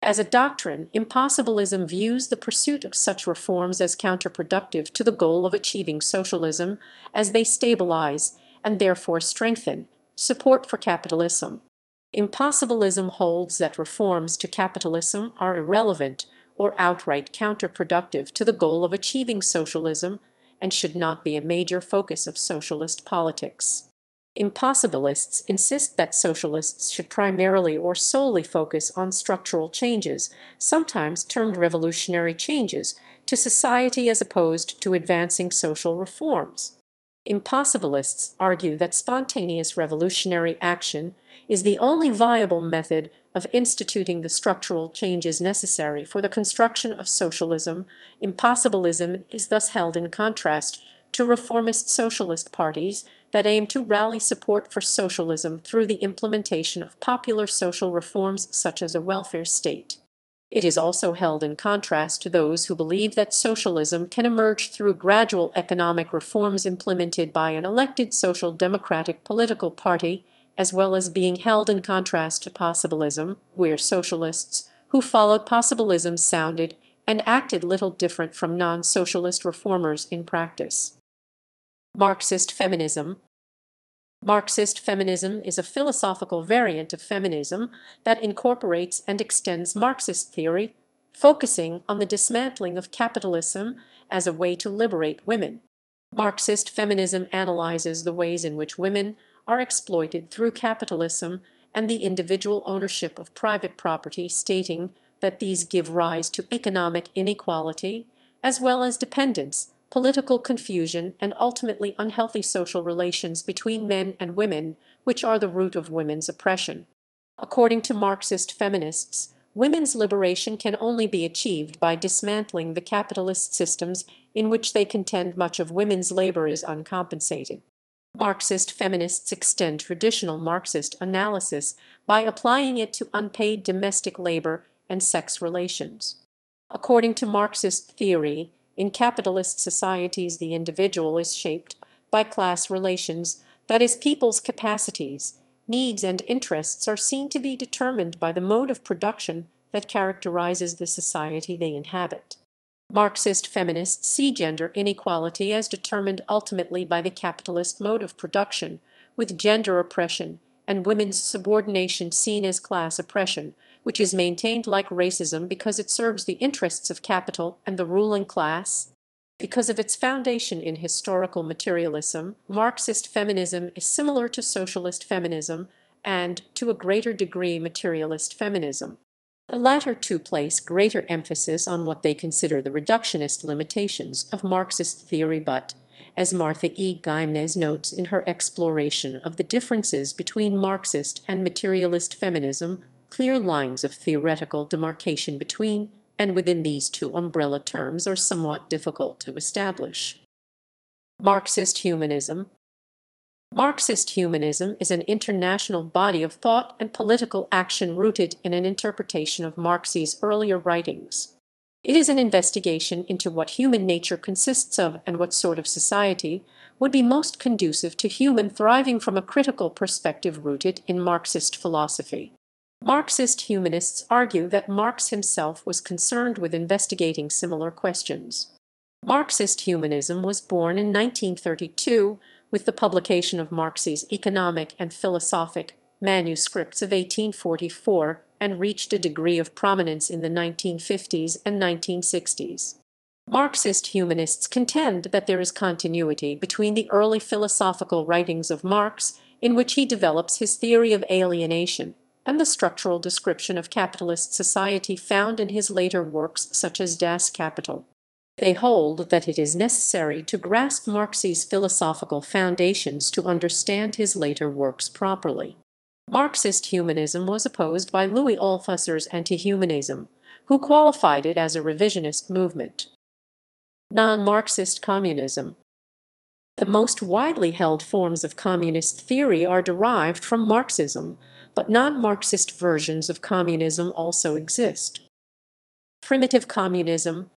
As a doctrine, impossibilism views the pursuit of such reforms as counterproductive to the goal of achieving socialism, as they stabilize, and therefore strengthen, support for capitalism. Impossibilism holds that reforms to capitalism are irrelevant or outright counterproductive to the goal of achieving socialism and should not be a major focus of socialist politics. Impossibilists insist that socialists should primarily or solely focus on structural changes, sometimes termed revolutionary changes, to society as opposed to advancing social reforms. Impossibilists argue that spontaneous revolutionary action is the only viable method of instituting the structural changes necessary for the construction of socialism. Impossibilism is thus held in contrast to reformist socialist parties that aim to rally support for socialism through the implementation of popular social reforms such as a welfare state. It is also held in contrast to those who believe that socialism can emerge through gradual economic reforms implemented by an elected social democratic political party, as well as being held in contrast to possibilism, where socialists who followed possibilism sounded and acted little different from non-socialist reformers in practice. Marxist feminism Marxist feminism is a philosophical variant of feminism that incorporates and extends Marxist theory, focusing on the dismantling of capitalism as a way to liberate women. Marxist feminism analyzes the ways in which women are exploited through capitalism and the individual ownership of private property, stating that these give rise to economic inequality as well as dependence political confusion, and ultimately unhealthy social relations between men and women, which are the root of women's oppression. According to Marxist feminists, women's liberation can only be achieved by dismantling the capitalist systems in which they contend much of women's labor is uncompensated. Marxist feminists extend traditional Marxist analysis by applying it to unpaid domestic labor and sex relations. According to Marxist theory, in capitalist societies, the individual is shaped by class relations, that is, people's capacities, needs, and interests are seen to be determined by the mode of production that characterizes the society they inhabit. Marxist feminists see gender inequality as determined ultimately by the capitalist mode of production, with gender oppression and women's subordination seen as class oppression, which is maintained like racism because it serves the interests of capital and the ruling class? Because of its foundation in historical materialism, Marxist feminism is similar to socialist feminism and, to a greater degree, materialist feminism. The latter two place greater emphasis on what they consider the reductionist limitations of Marxist theory but, as Martha E. Gimenez notes in her exploration of the differences between Marxist and materialist feminism, clear lines of theoretical demarcation between and within these two umbrella terms are somewhat difficult to establish. Marxist humanism Marxist humanism is an international body of thought and political action rooted in an interpretation of Marx's earlier writings. It is an investigation into what human nature consists of and what sort of society would be most conducive to human thriving from a critical perspective rooted in Marxist philosophy. Marxist humanists argue that Marx himself was concerned with investigating similar questions. Marxist humanism was born in 1932 with the publication of Marx's economic and philosophic manuscripts of 1844 and reached a degree of prominence in the 1950s and 1960s. Marxist humanists contend that there is continuity between the early philosophical writings of Marx, in which he develops his theory of alienation, and the structural description of capitalist society found in his later works such as Das Kapital. They hold that it is necessary to grasp Marx's philosophical foundations to understand his later works properly. Marxist humanism was opposed by Louis Althusser's anti-humanism, who qualified it as a revisionist movement. Non-Marxist communism The most widely held forms of communist theory are derived from Marxism, but non-Marxist versions of communism also exist. Primitive communism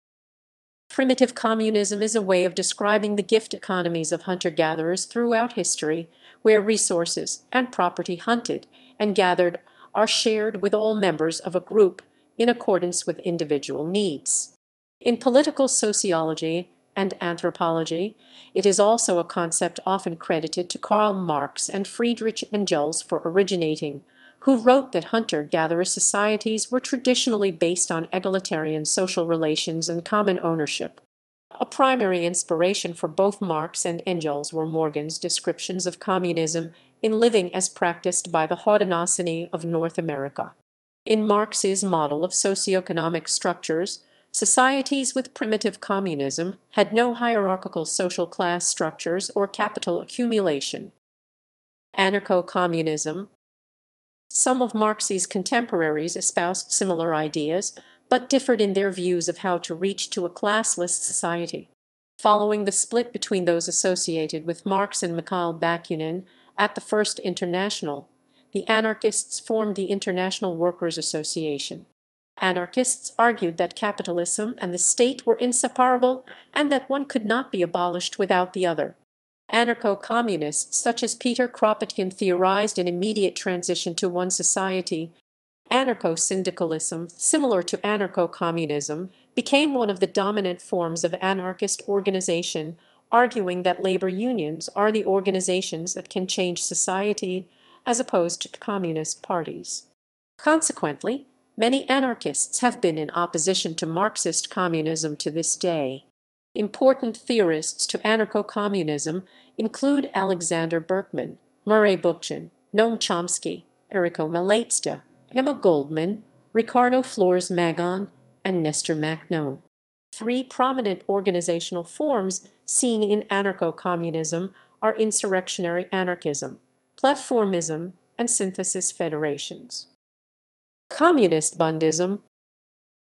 Primitive communism is a way of describing the gift economies of hunter-gatherers throughout history, where resources and property hunted and gathered are shared with all members of a group in accordance with individual needs. In political sociology, and anthropology, it is also a concept often credited to Karl Marx and Friedrich Engels for originating, who wrote that hunter-gatherer societies were traditionally based on egalitarian social relations and common ownership. A primary inspiration for both Marx and Engels were Morgan's descriptions of communism in living as practiced by the Haudenosaunee of North America. In Marx's model of socioeconomic structures, Societies with primitive communism had no hierarchical social class structures or capital accumulation. Anarcho-communism Some of Marx's contemporaries espoused similar ideas, but differed in their views of how to reach to a classless society. Following the split between those associated with Marx and Mikhail Bakunin at the First International, the anarchists formed the International Workers' Association. Anarchists argued that capitalism and the state were inseparable and that one could not be abolished without the other. Anarcho-communists such as Peter Kropotkin theorized an immediate transition to one society. Anarcho-syndicalism, similar to anarcho-communism, became one of the dominant forms of anarchist organization, arguing that labor unions are the organizations that can change society, as opposed to communist parties. Consequently, Many anarchists have been in opposition to Marxist communism to this day. Important theorists to anarcho-communism include Alexander Berkman, Murray Bookchin, Noam Chomsky, Errico Malatesta, Emma Goldman, Ricardo Flores Magón, and Nestor Makhno. Three prominent organizational forms seen in anarcho-communism are insurrectionary anarchism, platformism, and synthesis federations. Communist Bundism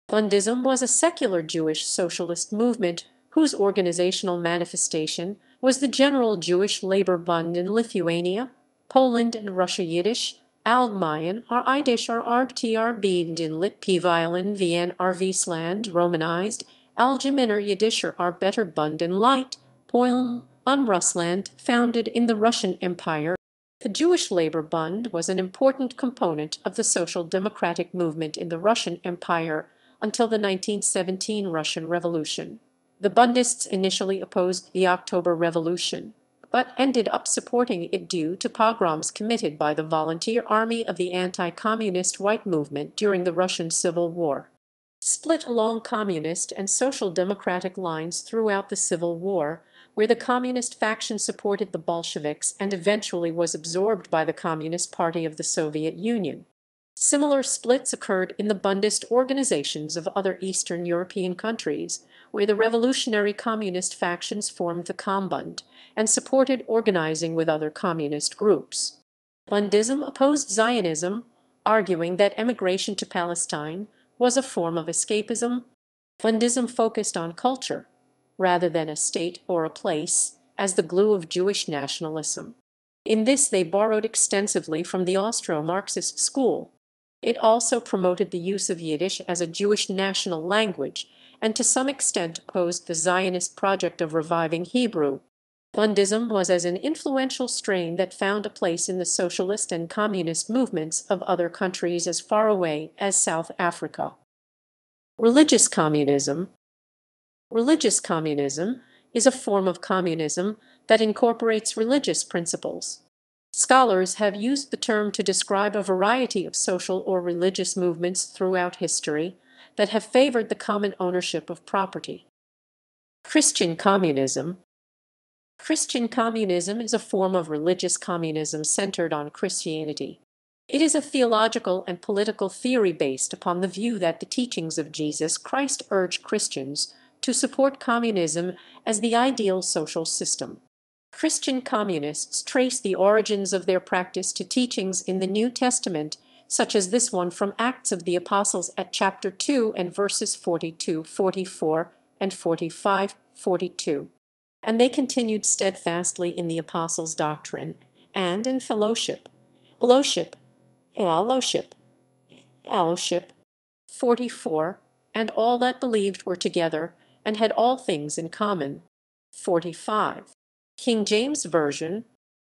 Bundism was a secular Jewish socialist movement whose organizational manifestation was the General Jewish Labor Bund in Lithuania, Poland and Russia Yiddish, Allgemein or Yiddish or Arbtr Bund in Litpivalen Vien Arvisland Romanized, Allgemeiner Yiddischer Arbeiter Bund in Light, Polen, on Russland, founded in the Russian Empire the Jewish Labor Bund was an important component of the social democratic movement in the Russian Empire until the 1917 Russian Revolution. The Bundists initially opposed the October Revolution, but ended up supporting it due to pogroms committed by the volunteer army of the anti-communist white movement during the Russian Civil War. Split along communist and social democratic lines throughout the Civil War, where the communist faction supported the Bolsheviks and eventually was absorbed by the Communist Party of the Soviet Union. Similar splits occurred in the Bundist organizations of other Eastern European countries, where the revolutionary communist factions formed the Kombund and supported organizing with other communist groups. Bundism opposed Zionism, arguing that emigration to Palestine was a form of escapism. Bundism focused on culture, rather than a state or a place, as the glue of Jewish nationalism. In this they borrowed extensively from the Austro-Marxist school. It also promoted the use of Yiddish as a Jewish national language and to some extent opposed the Zionist project of reviving Hebrew. Bundism was as an influential strain that found a place in the socialist and communist movements of other countries as far away as South Africa. Religious communism Religious communism is a form of communism that incorporates religious principles. Scholars have used the term to describe a variety of social or religious movements throughout history that have favored the common ownership of property. Christian communism Christian communism is a form of religious communism centered on Christianity. It is a theological and political theory based upon the view that the teachings of Jesus Christ urge Christians to support communism as the ideal social system. Christian communists trace the origins of their practice to teachings in the New Testament, such as this one from Acts of the Apostles at chapter 2 and verses 42, 44, and 45, 42. And they continued steadfastly in the apostles' doctrine, and in fellowship, fellowship, fellowship, fellowship, 44, and all that believed were together and had all things in common. 45. King James Version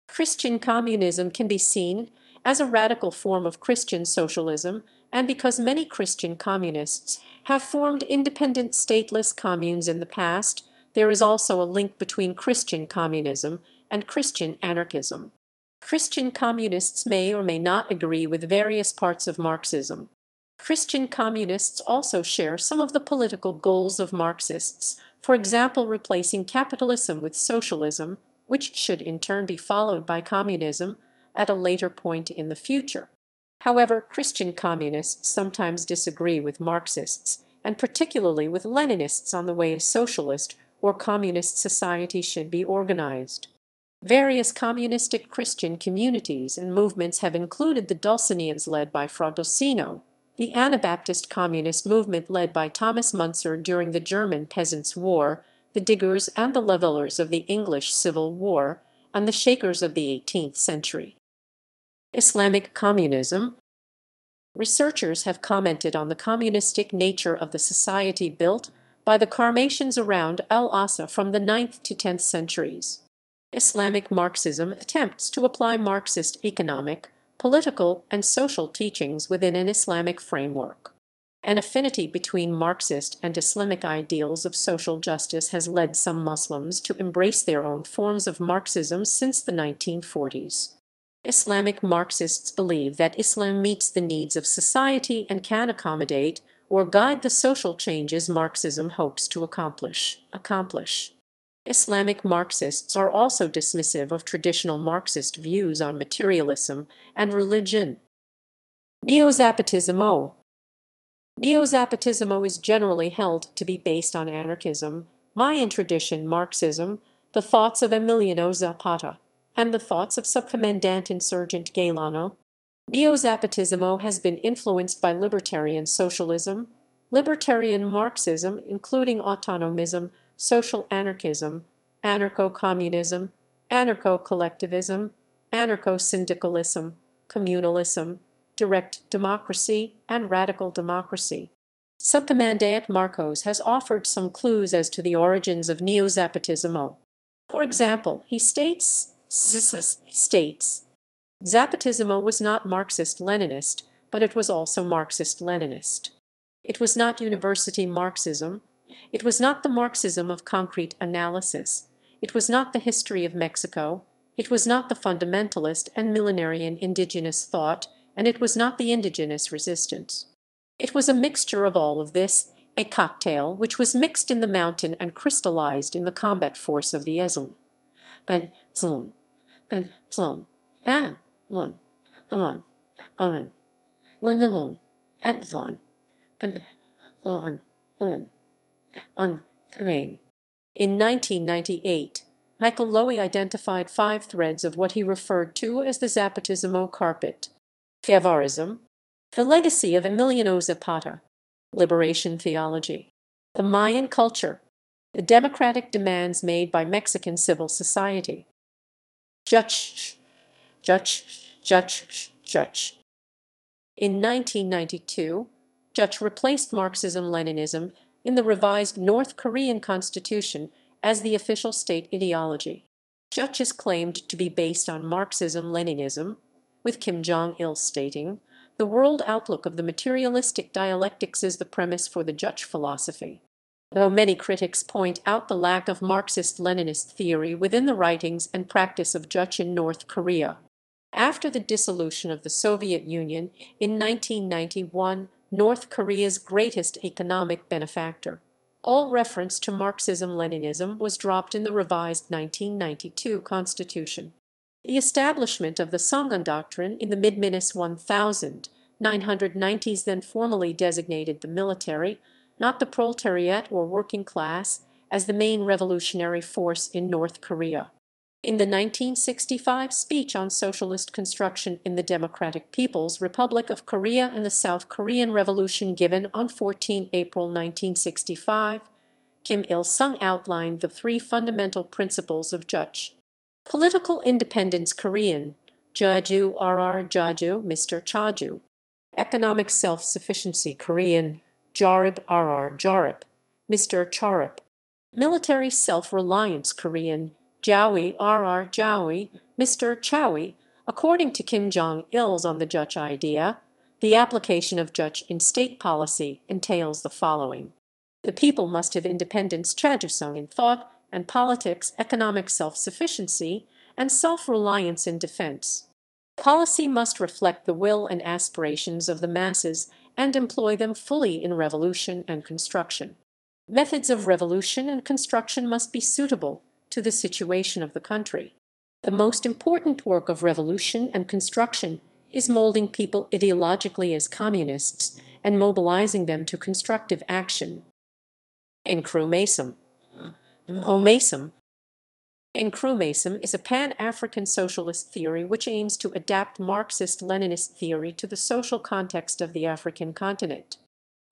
Christian communism can be seen as a radical form of Christian socialism, and because many Christian communists have formed independent stateless communes in the past, there is also a link between Christian communism and Christian anarchism. Christian communists may or may not agree with various parts of Marxism. Christian communists also share some of the political goals of Marxists, for example replacing capitalism with socialism, which should in turn be followed by communism at a later point in the future. However, Christian communists sometimes disagree with Marxists, and particularly with Leninists on the way a socialist or communist society should be organized. Various communistic Christian communities and movements have included the Dulcinians led by Fra Dolcino, the Anabaptist communist movement led by Thomas Müntzer during the German Peasants' War, the Diggers and the Levellers of the English Civil War, and the Shakers of the 18th century. Islamic communism Researchers have commented on the communistic nature of the society built by the Qarmatians around Al-Ahsa from the 9th to 10th centuries. Islamic Marxism attempts to apply Marxist economic, political, and social teachings within an Islamic framework. An affinity between Marxist and Islamic ideals of social justice has led some Muslims to embrace their own forms of Marxism since the 1940s. Islamic Marxists believe that Islam meets the needs of society and can accommodate or guide the social changes Marxism hopes to accomplish. accomplish. Islamic Marxists are also dismissive of traditional Marxist views on materialism and religion. Neo-Zapatismo Neo-Zapatismo is generally held to be based on anarchism, Mayan tradition Marxism, the thoughts of Emiliano Zapata, and the thoughts of subcommandant Insurgent Galeano. Neo-Zapatismo has been influenced by libertarian socialism, libertarian Marxism including autonomism, social anarchism, anarcho-communism, anarcho-collectivism, anarcho-syndicalism, communalism, direct democracy, and radical democracy. Subcommandant Marcos has offered some clues as to the origins of Neo-Zapatismo. For example, he states, states, Zapatismo was not Marxist-Leninist, but it was also Marxist-Leninist. It was not university Marxism, it was not the Marxism of concrete analysis. It was not the history of Mexico. It was not the fundamentalist and millenarian indigenous thought, and it was not the indigenous resistance. It was a mixture of all of this, a cocktail which was mixed in the mountain and crystallized in the combat force of the EZLN. Ben Zlun, Ben Zlun, An Lun, Lun, Lun, Lun, Lun, Lun, Ben Lun, Lun on terrain. In 1998, Michael Lowy identified five threads of what he referred to as the Zapatismo carpet. Guevarism, the legacy of Emiliano Zapata, liberation theology, the Mayan culture, the democratic demands made by Mexican civil society. Judge, judge, judge, judge. In 1992, Juche replaced Marxism-Leninism in the revised North Korean constitution as the official state ideology. Juche is claimed to be based on Marxism-Leninism, with Kim Jong-il stating, the world outlook of the materialistic dialectics is the premise for the Juche philosophy. Though many critics point out the lack of Marxist-Leninist theory within the writings and practice of Juche in North Korea. After the dissolution of the Soviet Union in 1991, North Korea's greatest economic benefactor. All reference to Marxism-Leninism was dropped in the revised 1992 constitution. The establishment of the Songun doctrine in the mid-Minus 1990s then formally designated the military, not the proletariat or working class, as the main revolutionary force in North Korea. In the 1965 speech on socialist construction in the Democratic People's Republic of Korea and the South Korean Revolution given on 14 April 1965, Kim Il-sung outlined the three fundamental principles of Juche. Political independence Korean, Jaju RR Jaju Mr. Chaju. Economic self-sufficiency Korean, Jarib RR Jarib, Mr. Charib. Military self-reliance Korean, Jowie RR Jowie, Mr. Chowie, according to Kim Jong-il's on the Juche idea, the application of Juche in state policy entails the following. The people must have independence Chadusung in thought and politics, economic self-sufficiency, and self-reliance in defense. Policy must reflect the will and aspirations of the masses and employ them fully in revolution and construction. Methods of revolution and construction must be suitable to the situation of the country. The most important work of revolution and construction is molding people ideologically as communists and mobilizing them to constructive action. Nkrumaism Nkrumaism Nkrumaism is a pan-African socialist theory which aims to adapt Marxist-Leninist theory to the social context of the African continent.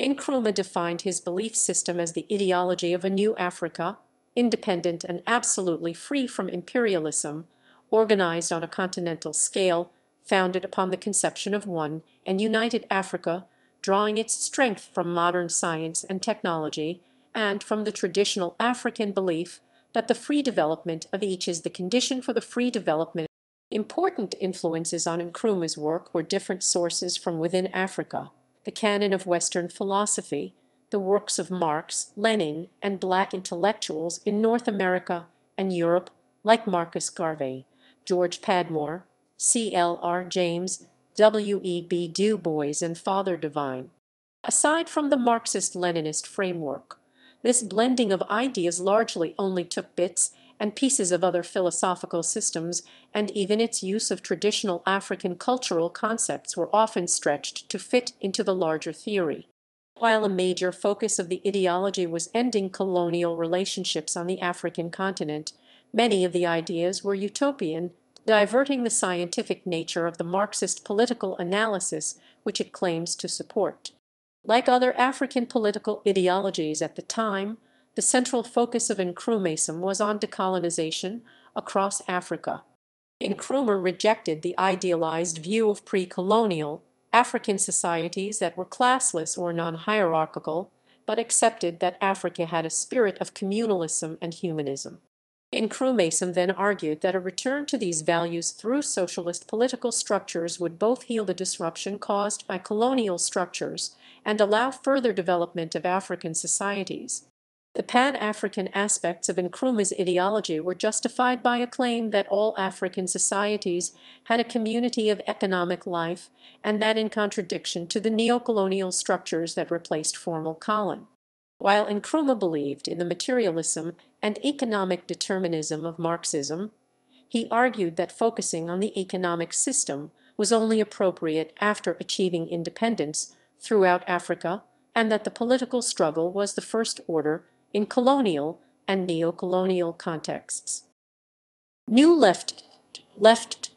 Nkrumah defined his belief system as the ideology of a new Africa, independent and absolutely free from imperialism, organized on a continental scale, founded upon the conception of one and united Africa, drawing its strength from modern science and technology, and from the traditional African belief that the free development of each is the condition for the free development. Important influences on Nkrumah's work were different sources from within Africa, the canon of Western philosophy, the works of Marx, Lenin, and black intellectuals in North America and Europe like Marcus Garvey, George Padmore, C. L. R. James, W. E. B. Du Bois, and Father Divine. Aside from the Marxist-Leninist framework, this blending of ideas largely only took bits and pieces of other philosophical systems, and even its use of traditional African cultural concepts were often stretched to fit into the larger theory. While a major focus of the ideology was ending colonial relationships on the African continent, many of the ideas were utopian, diverting the scientific nature of the Marxist political analysis which it claims to support. Like other African political ideologies at the time, the central focus of Nkrumaism was on decolonization across Africa. Nkrumah rejected the idealized view of pre-colonial African societies that were classless or non-hierarchical, but accepted that Africa had a spirit of communalism and humanism. Nkrumaism then argued that a return to these values through socialist political structures would both heal the disruption caused by colonial structures and allow further development of African societies. The Pan-African aspects of Nkrumah's ideology were justified by a claim that all African societies had a community of economic life and that in contradiction to the neocolonial structures that replaced formal colon. While Nkrumah believed in the materialism and economic determinism of Marxism, he argued that focusing on the economic system was only appropriate after achieving independence throughout Africa and that the political struggle was the first order in colonial and neo-colonial contexts. New Left Left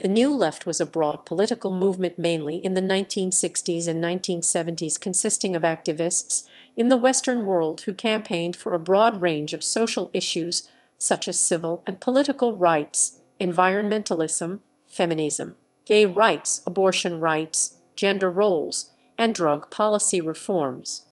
The New Left was a broad political movement mainly in the 1960s and 1970s consisting of activists in the Western world who campaigned for a broad range of social issues such as civil and political rights, environmentalism, feminism, gay rights, abortion rights, gender roles, and drug policy reforms.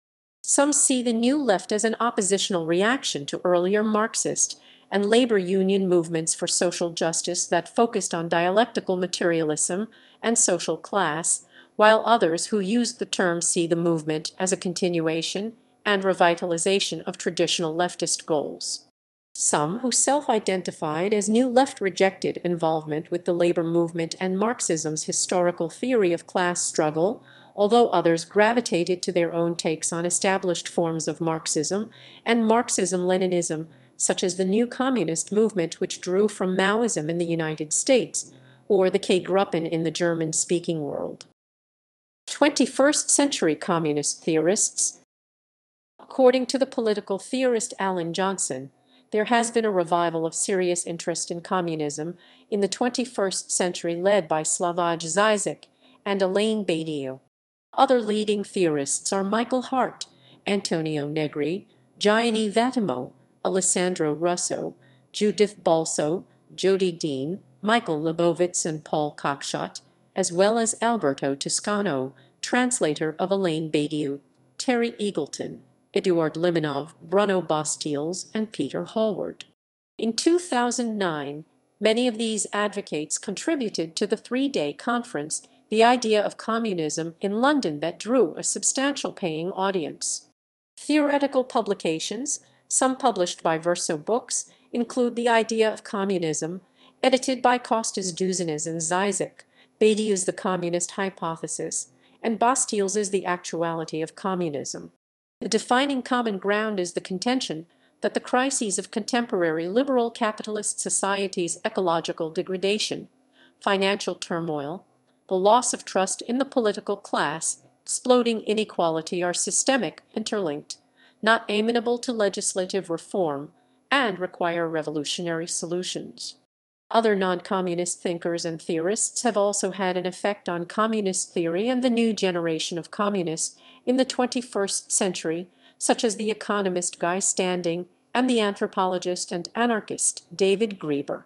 Some see the New Left as an oppositional reaction to earlier Marxist and labor union movements for social justice that focused on dialectical materialism and social class, while others who used the term see the movement as a continuation and revitalization of traditional leftist goals. Some who self-identified as New Left rejected involvement with the labor movement and Marxism's historical theory of class struggle, although others gravitated to their own takes on established forms of Marxism and Marxism-Leninism, such as the New Communist movement which drew from Maoism in the United States, or the K-Gruppen in the German-speaking world. 21st century communist theorists According to the political theorist Alan Johnson, there has been a revival of serious interest in communism in the 21st century led by Slavoj Žižek and Alain Badiou. Other leading theorists are Michael Hardt, Antonio Negri, Gianni Vattimo, Alessandro Russo, Judith Balso, Jodi Dean, Michael Lebowitz and Paul Cockshott, as well as Alberto Toscano, translator of Alain Badiou, Terry Eagleton, Eduard Limonov, Bruno Bosteels, and Peter Hallward. In 2009, many of these advocates contributed to the three-day conference The Idea of Communism in London that drew a substantial paying audience. Theoretical publications, some published by Verso Books, include The Idea of Communism, edited by Costas Douzinas and Zizek, Badiou's The Communist Hypothesis, and Bosteels's The Actuality of Communism. The defining common ground is the contention that the crises of contemporary liberal capitalist societies ecological degradation, financial turmoil, the loss of trust in the political class, exploding inequality are systemic, interlinked, not amenable to legislative reform, and require revolutionary solutions. Other non-communist thinkers and theorists have also had an effect on communist theory and the new generation of communists in the 21st century, such as the economist Guy Standing and the anthropologist and anarchist David Graeber.